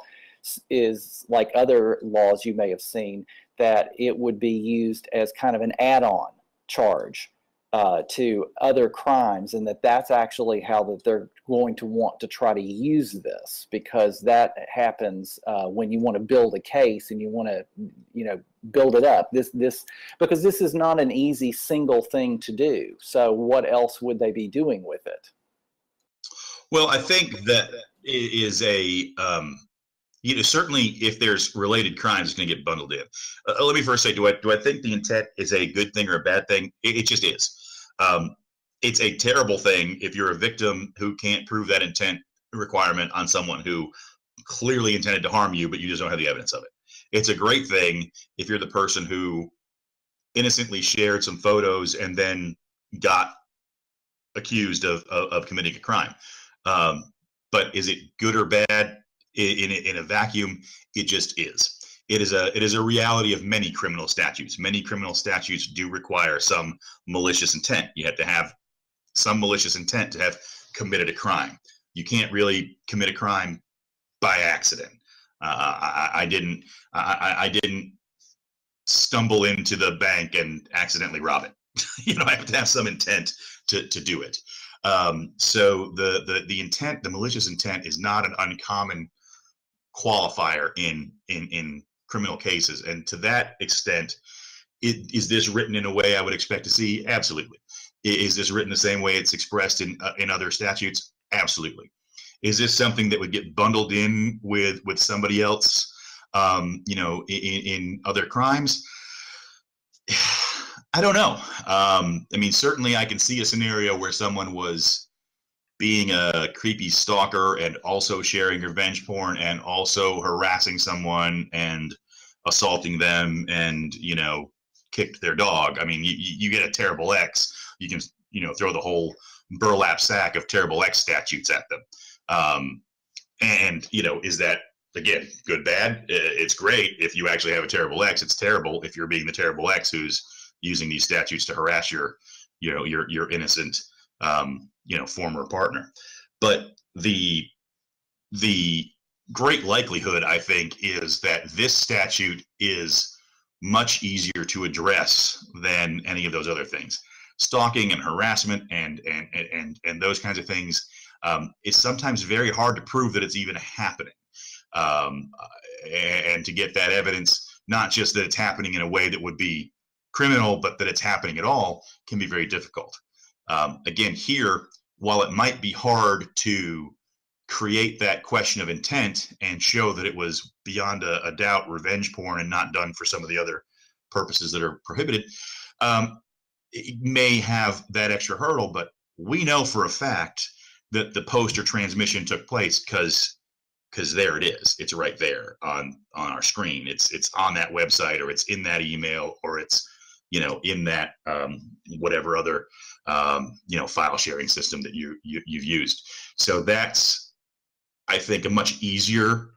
is like other laws you may have seen, that it would be used as kind of an add on charge uh, to other crimes, and that that's actually how that they're going to want to try to use this because that happens uh, when you want to build a case and you want to, you know, build it up. This this because this is not an easy single thing to do. So what else would they be doing with it? Well, I think that is a um, you know certainly if there's related crimes it's going to get bundled in uh, let me first say do i do i think the intent is a good thing or a bad thing it, it just is um, it's a terrible thing if you're a victim who can't prove that intent requirement on someone who clearly intended to harm you, but you just don't have the evidence of it. It's a great thing if you're the person who innocently shared some photos and then got accused of, of, of committing a crime. Um, but is it good or bad in, in, in a vacuum? It just is. It is a it is a reality of many criminal statutes. Many criminal statutes do require some malicious intent. You have to have some malicious intent to have committed a crime. You can't really commit a crime by accident. Uh, I, I, didn't. I, I, didn't stumble into the bank and accidentally rob it. you know, I have to have some intent to to do it. Um, so the the the intent, the malicious intent, is not an uncommon qualifier in in in criminal cases, and to that extent, it, is this written in a way I would expect to see? Absolutely. Is this written the same way it's expressed in uh, in other statutes? Absolutely. Is this something that would get bundled in with with somebody else? Um, you know, in, in other crimes. I don't know. Um, I mean, certainly I can see a scenario where someone was being a creepy stalker and also sharing revenge porn and also harassing someone and assaulting them and, you know, kicked their dog. I mean, you, you get a terrible ex, you can, you know, throw the whole burlap sack of terrible ex statutes at them. Um, and, you know, is that again, good, bad. It's great if you actually have a terrible ex. It's terrible if you're being the terrible ex who's using these statutes to harass your, you know, your your innocent, um, you know, former partner. But the the great likelihood, I think, is that this statute is much easier to address than any of those other things. Stalking and harassment and and and and those kinds of things um, is sometimes very hard to prove that it's even happening, um, and to get that evidence, not just that it's happening in a way that would be criminal, but that it's happening at all can be very difficult. Um, again, here, while it might be hard to create that question of intent and show that it was beyond a, a doubt revenge porn and not done for some of the other purposes that are prohibited, um, it may have that extra hurdle. But we know for a fact that the poster transmission took place because because there it is it's right there on on our screen it's it's on that website or it's in that email or it's you know, in that um, whatever other um, you know file sharing system that you, you you've used. So that's I think a much easier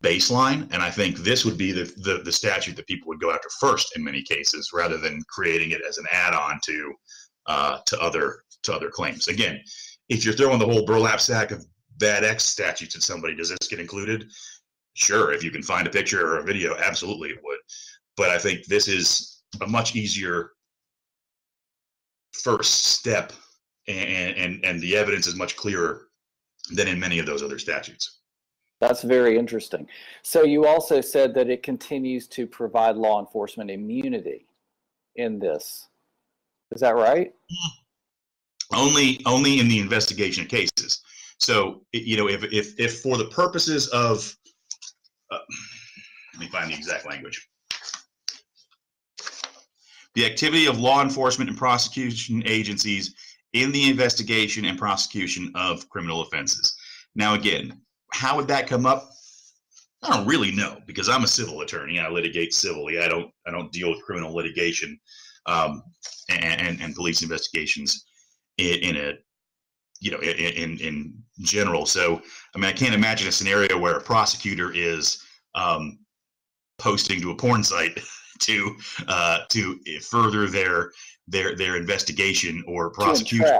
baseline, and I think this would be the, the the statute that people would go after first in many cases, rather than creating it as an add-on to uh, to other to other claims. Again, if you're throwing the whole burlap sack of bad ex statutes at somebody, does this get included? Sure, if you can find a picture or a video, absolutely it would. But I think this is a much easier first step and, and, and the evidence is much clearer than in many of those other statutes. That's very interesting. So you also said that it continues to provide law enforcement immunity in this. Is that right? Mm. Only only in the investigation cases. So you know, if if if for the purposes of, uh, let me find the exact language the activity of law enforcement and prosecution agencies in the investigation and prosecution of criminal offenses. Now, again, how would that come up? I don't really know because I'm a civil attorney. I litigate civilly. I don't. I don't deal with criminal litigation um, and, and, and police investigations in, in a you know in in general. So I mean, I can't imagine a scenario where a prosecutor is um, posting to a porn site to uh, to further their their their investigation or prosecution.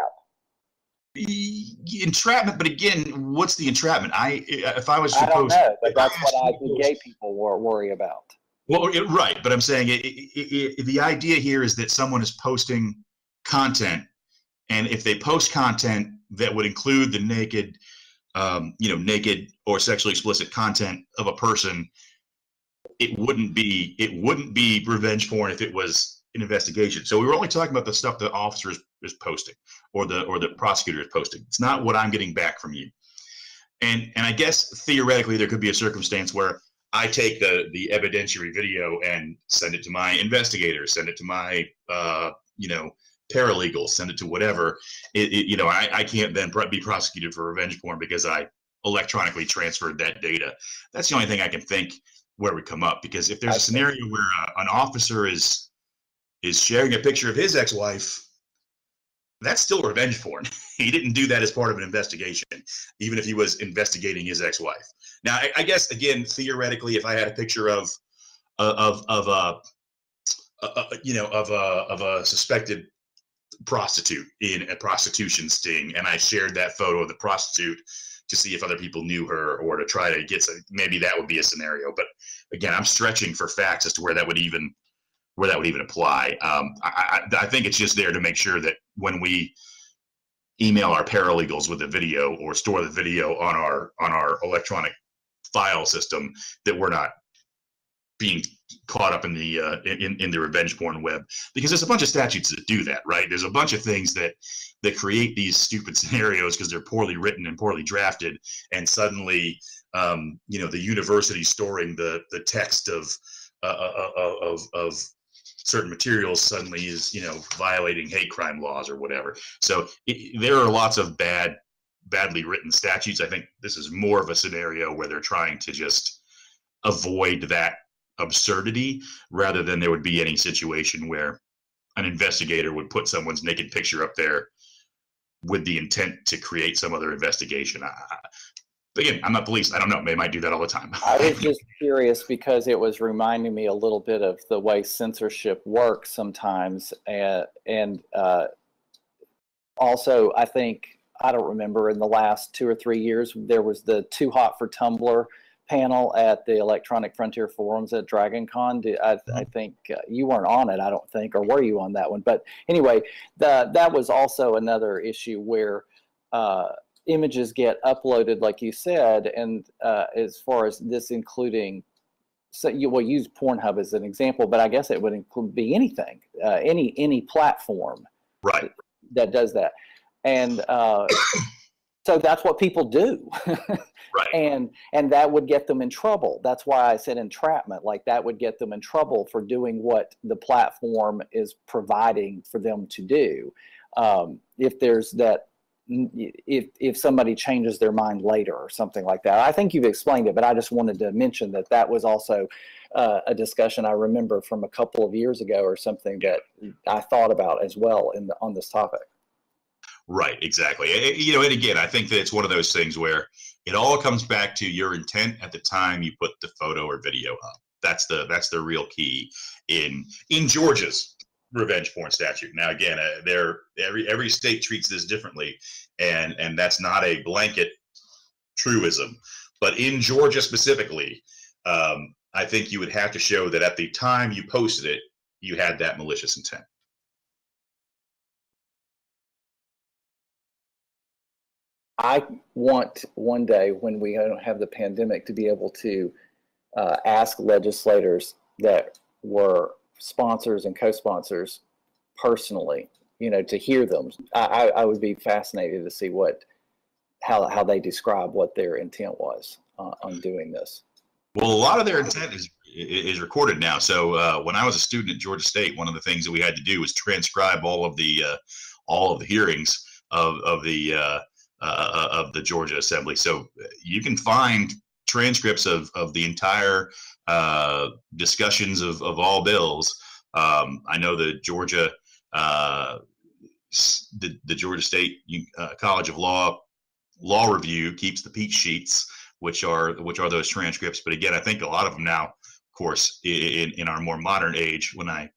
Entrapment, but again, what's the entrapment? I if I was supposed, I don't know, but that's what I think gay people worry about. Well, it, right, but I'm saying it, it, the idea here is that someone is posting content, and if they post content that would include the naked, um, you know, naked or sexually explicit content of a person, it wouldn't be it wouldn't be revenge porn if it was an investigation. So we were only talking about the stuff the officer is, is posting or the or the prosecutor is posting. It's not what I'm getting back from you. And and I guess theoretically there could be a circumstance where I take the the evidentiary video and send it to my investigator, send it to my uh, you know paralegal, send it to whatever. It, it, you know I, I can't then be prosecuted for revenge porn because I electronically transferred that data. That's the only thing I can think where we come up because if there's a scenario where uh, an officer is is sharing a picture of his ex-wife that's still revenge porn. he didn't do that as part of an investigation, even if he was investigating his ex-wife. Now, I, I guess again, theoretically, if I had a picture of uh, of of a, a, a you know of a of a suspected prostitute in a prostitution sting, and I shared that photo of the prostitute to see if other people knew her or to try to get some, maybe that would be a scenario. But again, I'm stretching for facts as to where that would even where that would even apply. Um, I, I, I think it's just there to make sure that when we email our paralegals with a video or store the video on our on our electronic file system that we're not being caught up in the uh, in in the revenge porn web. Because there's a bunch of statutes that do that right? There's a bunch of things that that create these stupid scenarios because they're poorly written and poorly drafted and suddenly um, you know the university storing the the text of uh, uh, uh of of certain materials suddenly is you know violating hate crime laws or whatever. So it, there are lots of bad badly written statutes. I think this is more of a scenario where they're trying to just avoid that absurdity rather than there would be any situation where an investigator would put someone's naked picture up there with the intent to create some other investigation. I, again, I'm not police. I don't know. They might do that all the time. I was just curious because it was reminding me a little bit of the way censorship works sometimes, and and uh, also I think I don't remember in the last two or three years there was the Too Hot for Tumblr panel at the Electronic Frontier Forums at DragonCon. I, I mm-hmm. think uh, you weren't on it, I don't think, or were you on that one? But anyway, the, that was also another issue where uh, images get uploaded, like you said, and uh, as far as this including, so you will use Pornhub as an example, but I guess it would include be anything, uh, any any platform, right, that, that does that, and uh, so that's what people do. Right. And and that would get them in trouble. That's why i said entrapment like that would get them in trouble for doing what the platform is providing for them to do. Um, if there's that if if somebody changes their mind later or something like that. I think you've explained it but i just wanted to mention that that was also uh, a discussion i remember from a couple of years ago or something that i thought about as well in the, on this topic Right, exactly. You know, and again, I think that it's one of those things where it all comes back to your intent at the time you put the photo or video up. That's the that's the real key in in Georgia's revenge porn statute. Now, again, uh, there every every state treats this differently, and and that's not a blanket truism. But in Georgia specifically, um, I think you would have to show that at the time you posted it, you had that malicious intent. I want one day when we don't have the pandemic to be able to uh, ask legislators that were sponsors and co-sponsors personally, you know, to hear them. I, I would be fascinated to see what how how they describe what their intent was uh, on doing this. Well, a lot of their intent is is recorded now. So uh, when I was a student at Georgia State, one of the things that we had to do was transcribe all of the uh, all of the hearings of of the uh, uh, of the Georgia Assembly. So you can find transcripts of, of the entire uh, discussions of, of all bills. Um, I know the Georgia, uh, the, the Georgia State uh, College of Law Law Review keeps the peach sheets, which are which are those transcripts. But again, I think a lot of them now, of course, in, in our more modern age, when I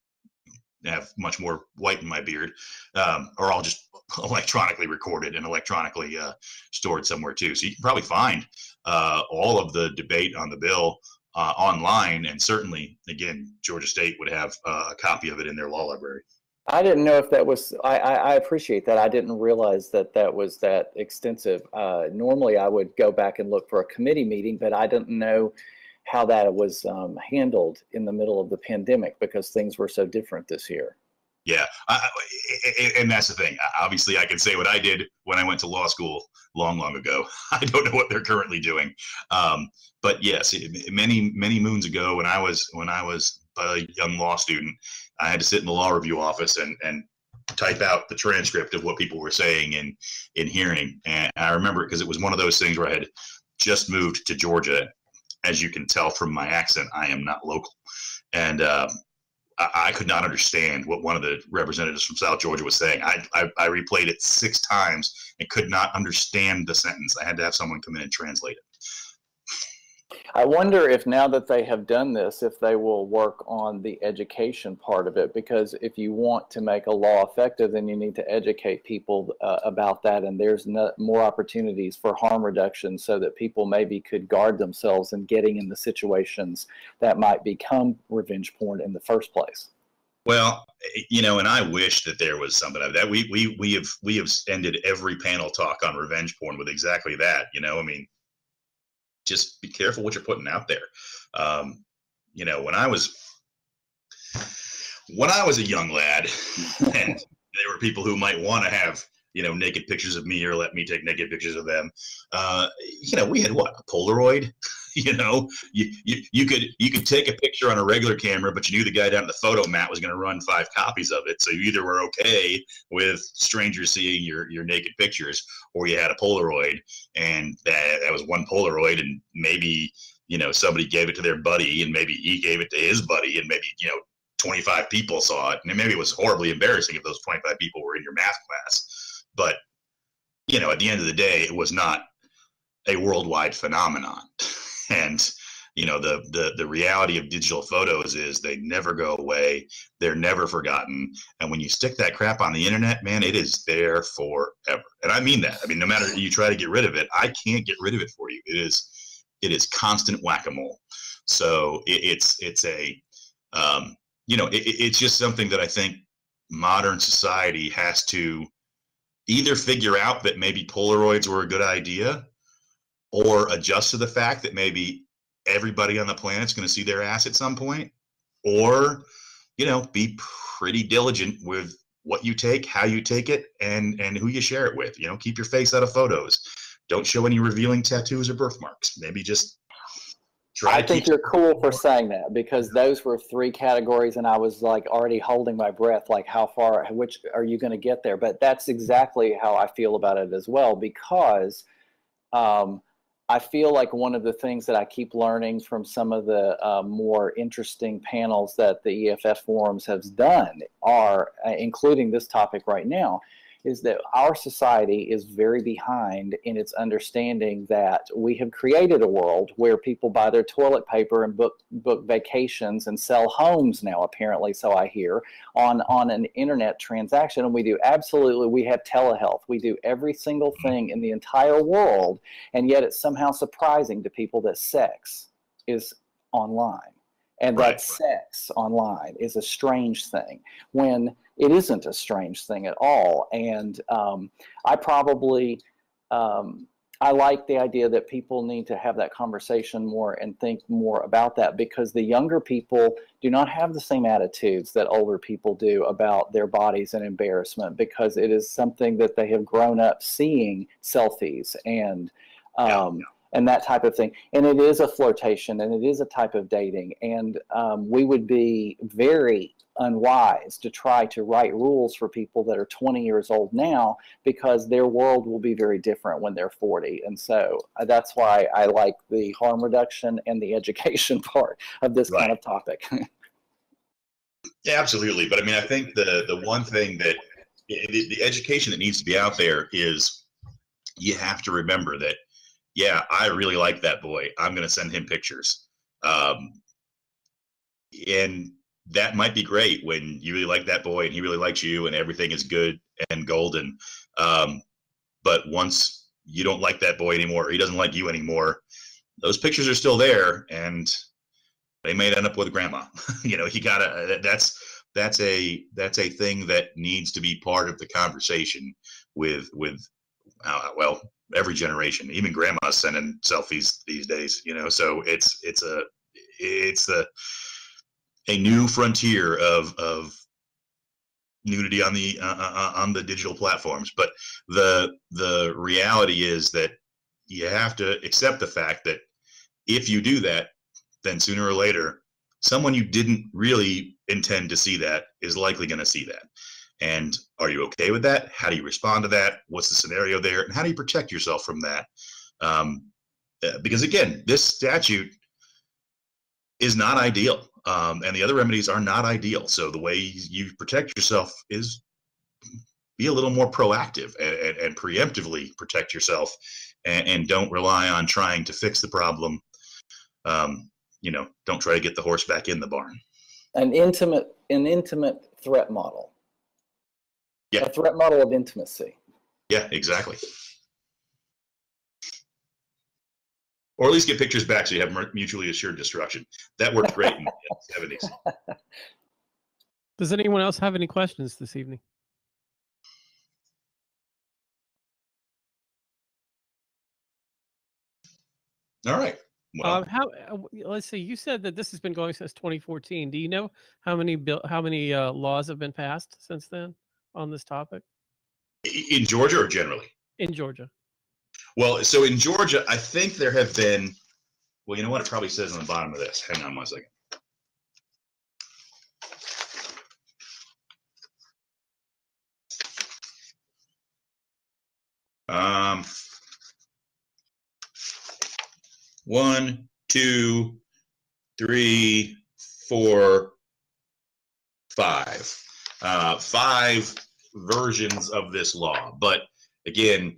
have much more white in my beard, um, are all just electronically recorded and electronically uh, stored somewhere too. So you can probably find uh, all of the debate on the bill uh, online, and certainly, again, Georgia State would have uh, a copy of it in their law library. I didn't know if that was. I, I, I appreciate that. I didn't realize that that was that extensive. Uh, normally, I would go back and look for a committee meeting, but I didn't know how that was um, handled in the middle of the pandemic because things were so different this year. Yeah, I, and that's the thing. Obviously, I can say what I did when I went to law school long, long ago. I don't know what they're currently doing, um, but yes, many, many moons ago, when I was when I was a young law student, I had to sit in the law review office and and type out the transcript of what people were saying in in hearing. And I remember it because it was one of those things where I had just moved to Georgia. As you can tell from my accent, I am not local, and uh, I, I, could not understand what one of the representatives from South Georgia was saying. I, I, I replayed it six times and could not understand the sentence. I had to have someone come in and translate it. I wonder if now that they have done this, if they will work on the education part of it, because if you want to make a law effective, then you need to educate people uh, about that. And there's no, more opportunities for harm reduction so that people maybe could guard themselves in getting in the situations that might become revenge porn in the first place. Well, you know, and I wish that there was something of that. We we we have we have ended every panel talk on revenge porn with exactly that. You know, I mean, just be careful what you're putting out there. Um, you know, when I was when I was a young lad, and there were people who might want to have you know naked pictures of me or let me take naked pictures of them. Uh, you know, we had what a Polaroid. you know, you, you you could you could take a picture on a regular camera, but you knew the guy down the Fotomat was going to run five copies of it. So you either were okay with strangers seeing your your naked pictures, or you had a Polaroid, and that that was one Polaroid, and maybe you know somebody gave it to their buddy, and maybe he gave it to his buddy, and maybe you know 25 people saw it, and maybe it was horribly embarrassing if those 25 people were in your math class, but you know at the end of the day, it was not a worldwide phenomenon. and you know the the the reality of digital photos is they never go away. They're never forgotten. And when you stick that crap on the internet man it is there forever. And i mean that. I mean no matter you try to get rid of it i can't get rid of it for you. It is it is constant whack-a-mole. So it, it's it's a um, you know it, it's just something that i think modern society has to either figure out that maybe polaroids were a good idea or adjust to the fact that maybe everybody on the planet's going to see their ass at some point or you know be pretty diligent with what you take how you take it and and who you share it with. You know keep your face out of photos. Don't show any revealing tattoos or birthmarks. Maybe just I think you're cool for saying that because those were three categories, and I was like already holding my breath, like how far, which are you going to get there? But that's exactly how I feel about it as well, because um, I feel like one of the things that I keep learning from some of the uh, more interesting panels that the EFF forums has done are, uh, including this topic right now, is that our society is very behind in its understanding that we have created a world where people buy their toilet paper and book book vacations and sell homes now apparently so I hear on on an internet transaction. And we do absolutely we have telehealth. We do every single thing in the entire world and yet it's somehow surprising to people that sex is online and right. that sex online is a strange thing when it isn't a strange thing at all. And um, I probably, um, I like the idea that people need to have that conversation more and think more about that because the younger people do not have the same attitudes that older people do about their bodies and embarrassment because it is something that they have grown up seeing selfies and um, yeah, yeah and that type of thing. And it is a flirtation and it is a type of dating. And um, we would be very unwise to try to write rules for people that are 20 years old now because their world will be very different when they're 40. And so uh, that's why I like the harm reduction and the education part of this right. kind of topic. yeah, absolutely. But I mean, I think the, the one thing that the, the education that needs to be out there is you have to remember that yeah, I really like that boy. I'm going to send him pictures. Um, and that might be great when you really like that boy and he really likes you and everything is good and golden. Um, but once you don't like that boy anymore, or he doesn't like you anymore, those pictures are still there and they may end up with grandma. you know, you gotta, that's, that's a, that's a thing that needs to be part of the conversation with, with, uh, well, every generation. Even grandma's sending selfies these days, you know. So it's it's a it's a a new frontier of of nudity on the uh, uh, uh, on the digital platforms. But the the reality is that you have to accept the fact that if you do that, then sooner or later, someone you didn't really intend to see that is likely going to see that. And are you okay with that? How do you respond to that? What's the scenario there? And how do you protect yourself from that? Um, uh, because again, this statute is not ideal. um, and the other remedies are not ideal. So the way you protect yourself is be a little more proactive and, and, and preemptively protect yourself, and, and, don't rely on trying to fix the problem. Um, you know, don't try to get the horse back in the barn. An intimate, an intimate threat model. Yeah. A threat model of intimacy. Yeah, exactly. or at least get pictures back so you have mutually assured destruction. That worked great in the 70s. Does anyone else have any questions this evening? All right. Well, um, how? Uh, let's see. You said that this has been going since 2014. Do you know how many bill, how many uh, laws have been passed since then on this topic? In Georgia or generally? In Georgia. Well, so in Georgia, I think there have been, well, you know what? It probably says on the bottom of this. Hang on one second. Um, one, two, three, four, five. Uh, five versions of this law. But again,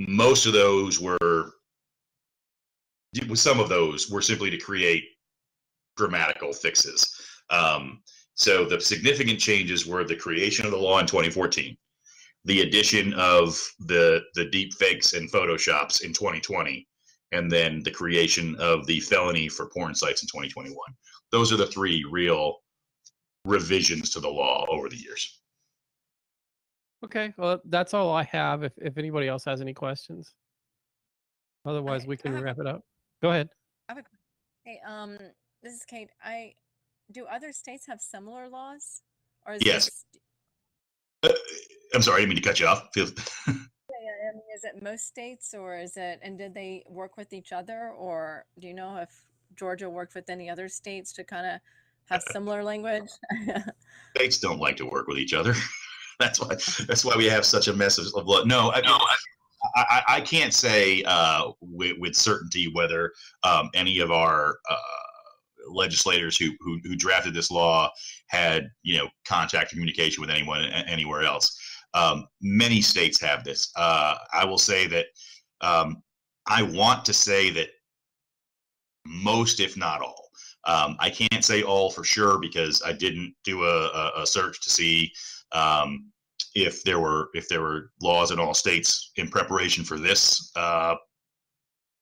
most of those were some of those were simply to create grammatical fixes. Um, so the significant changes were the creation of the law in 2014, the addition of the the deep fakes and photoshops in 2020, and then the creation of the felony for porn sites in 2021. Those are the three real revisions to the law over the years. Okay, well, that's all I have. If if anybody else has any questions, otherwise Okay, we can have- wrap it up. Go ahead. Hey, um, this is Kate. I do other states have similar laws, or is Yes. this, Uh, I'm sorry, I didn't mean to cut you off. Feel, yeah, I mean, is it most states, or is it? And did they work with each other, or do you know if Georgia worked with any other states to kind of have similar language? states don't like to work with each other. that's why that's why we have such a mess of of blood. No, I, no, I, I, I can't say uh, with, with certainty whether um, any of our uh, legislators who, who who drafted this law had you know contact or communication with anyone anywhere else. Um, many states have this. Uh, I will say that um, I want to say that most, if not all. Um, I can't say all for sure because I didn't do a, a, search to see um, if there were if there were laws in all states in preparation for this uh,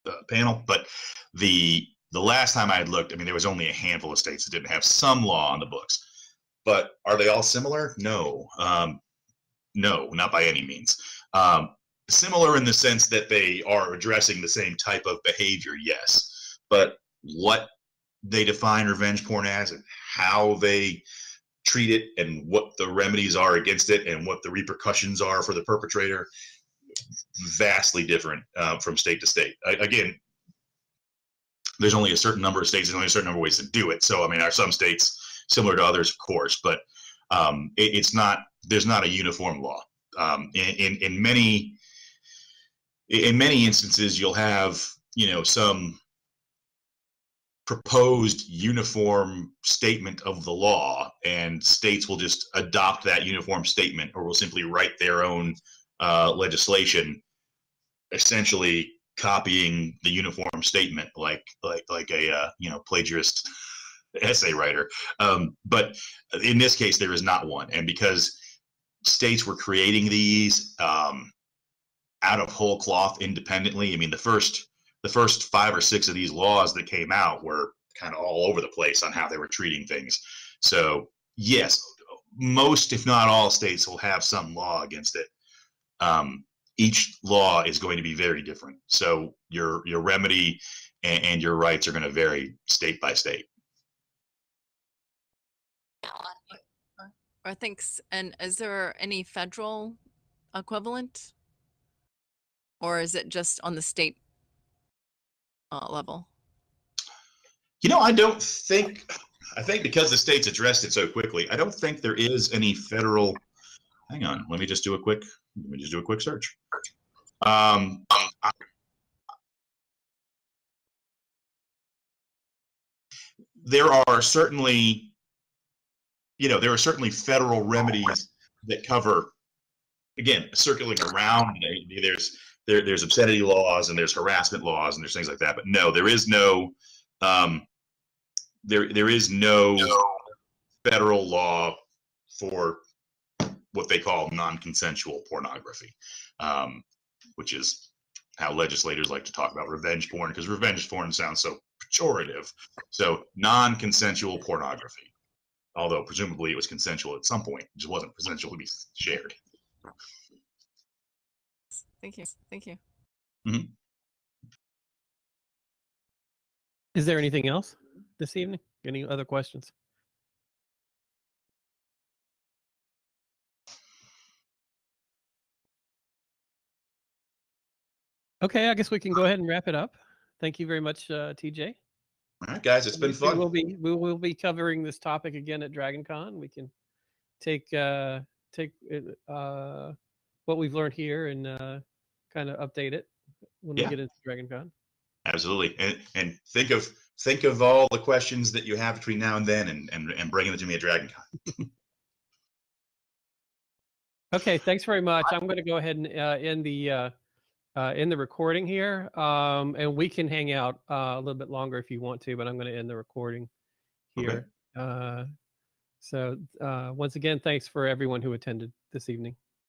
uh, panel. But the the last time I had looked, I mean, there was only a handful of states that didn't have some law on the books. But are they all similar? No, um, no, not by any means. Um, similar in the sense that they are addressing the same type of behavior, yes. But what they define revenge porn as and how they treat it and what the remedies are against it and what the repercussions are for the perpetrator vastly different uh, from state to state. I, again there's only a certain number of states and only a certain number of ways to do it. So i mean are some states similar to others of course but um, it, it's not there's not a uniform law. Um, in, in, in many in many instances you'll have you know some proposed uniform statement of the law and states will just adopt that uniform statement or will simply write their own uh, legislation essentially copying the uniform statement like like like a uh, you know plagiarist essay writer. Um, but in this case there is not one. And because states were creating these um, out of whole cloth independently i mean the first the first five or six of these laws that came out were kind of all over the place on how they were treating things. So yes, most, if not all, states will have some law against it. Um, each law is going to be very different. So your your remedy and, and your rights are going to vary state by state. I think, s- and is there any federal equivalent? Or is it just on the state uh, level? You know, I don't think. I think because the states addressed it so quickly, I don't think there is any federal. Hang on, let me just do a quick. Let me just do a quick search. Um, I- there are certainly, you know, there are certainly federal remedies that cover, again, circling around. There's there, there's obscenity laws and there's harassment laws and there's things like that. But no, there is no, um, there there is no federal law for what they call non-consensual pornography, um, which is how legislators like to talk about revenge porn because revenge porn sounds so pejorative. So non-consensual pornography, although presumably it was consensual at some point, it just wasn't consensual to be shared. Thank you. Thank you. Is there anything else this evening? Any other questions? Okay, I guess we can go ahead and wrap it up. Thank you very much, uh, TJ. All right, guys, it's been fun. We will be we will be covering this topic again at DragonCon. We can take uh, take uh, what we've learned here and uh, kind of update it when Yeah. we get into DragonCon. Absolutely, and and think of think of all the questions that you have between now and then, and and, and bringing them to me at DragonCon. Okay, thanks very much. I'm going to go ahead and uh, end the uh, uh, end the recording here, um, and we can hang out uh, a little bit longer if you want to. But I'm going to end the recording Okay. here. Uh, so uh, once again, thanks for everyone who attended this evening.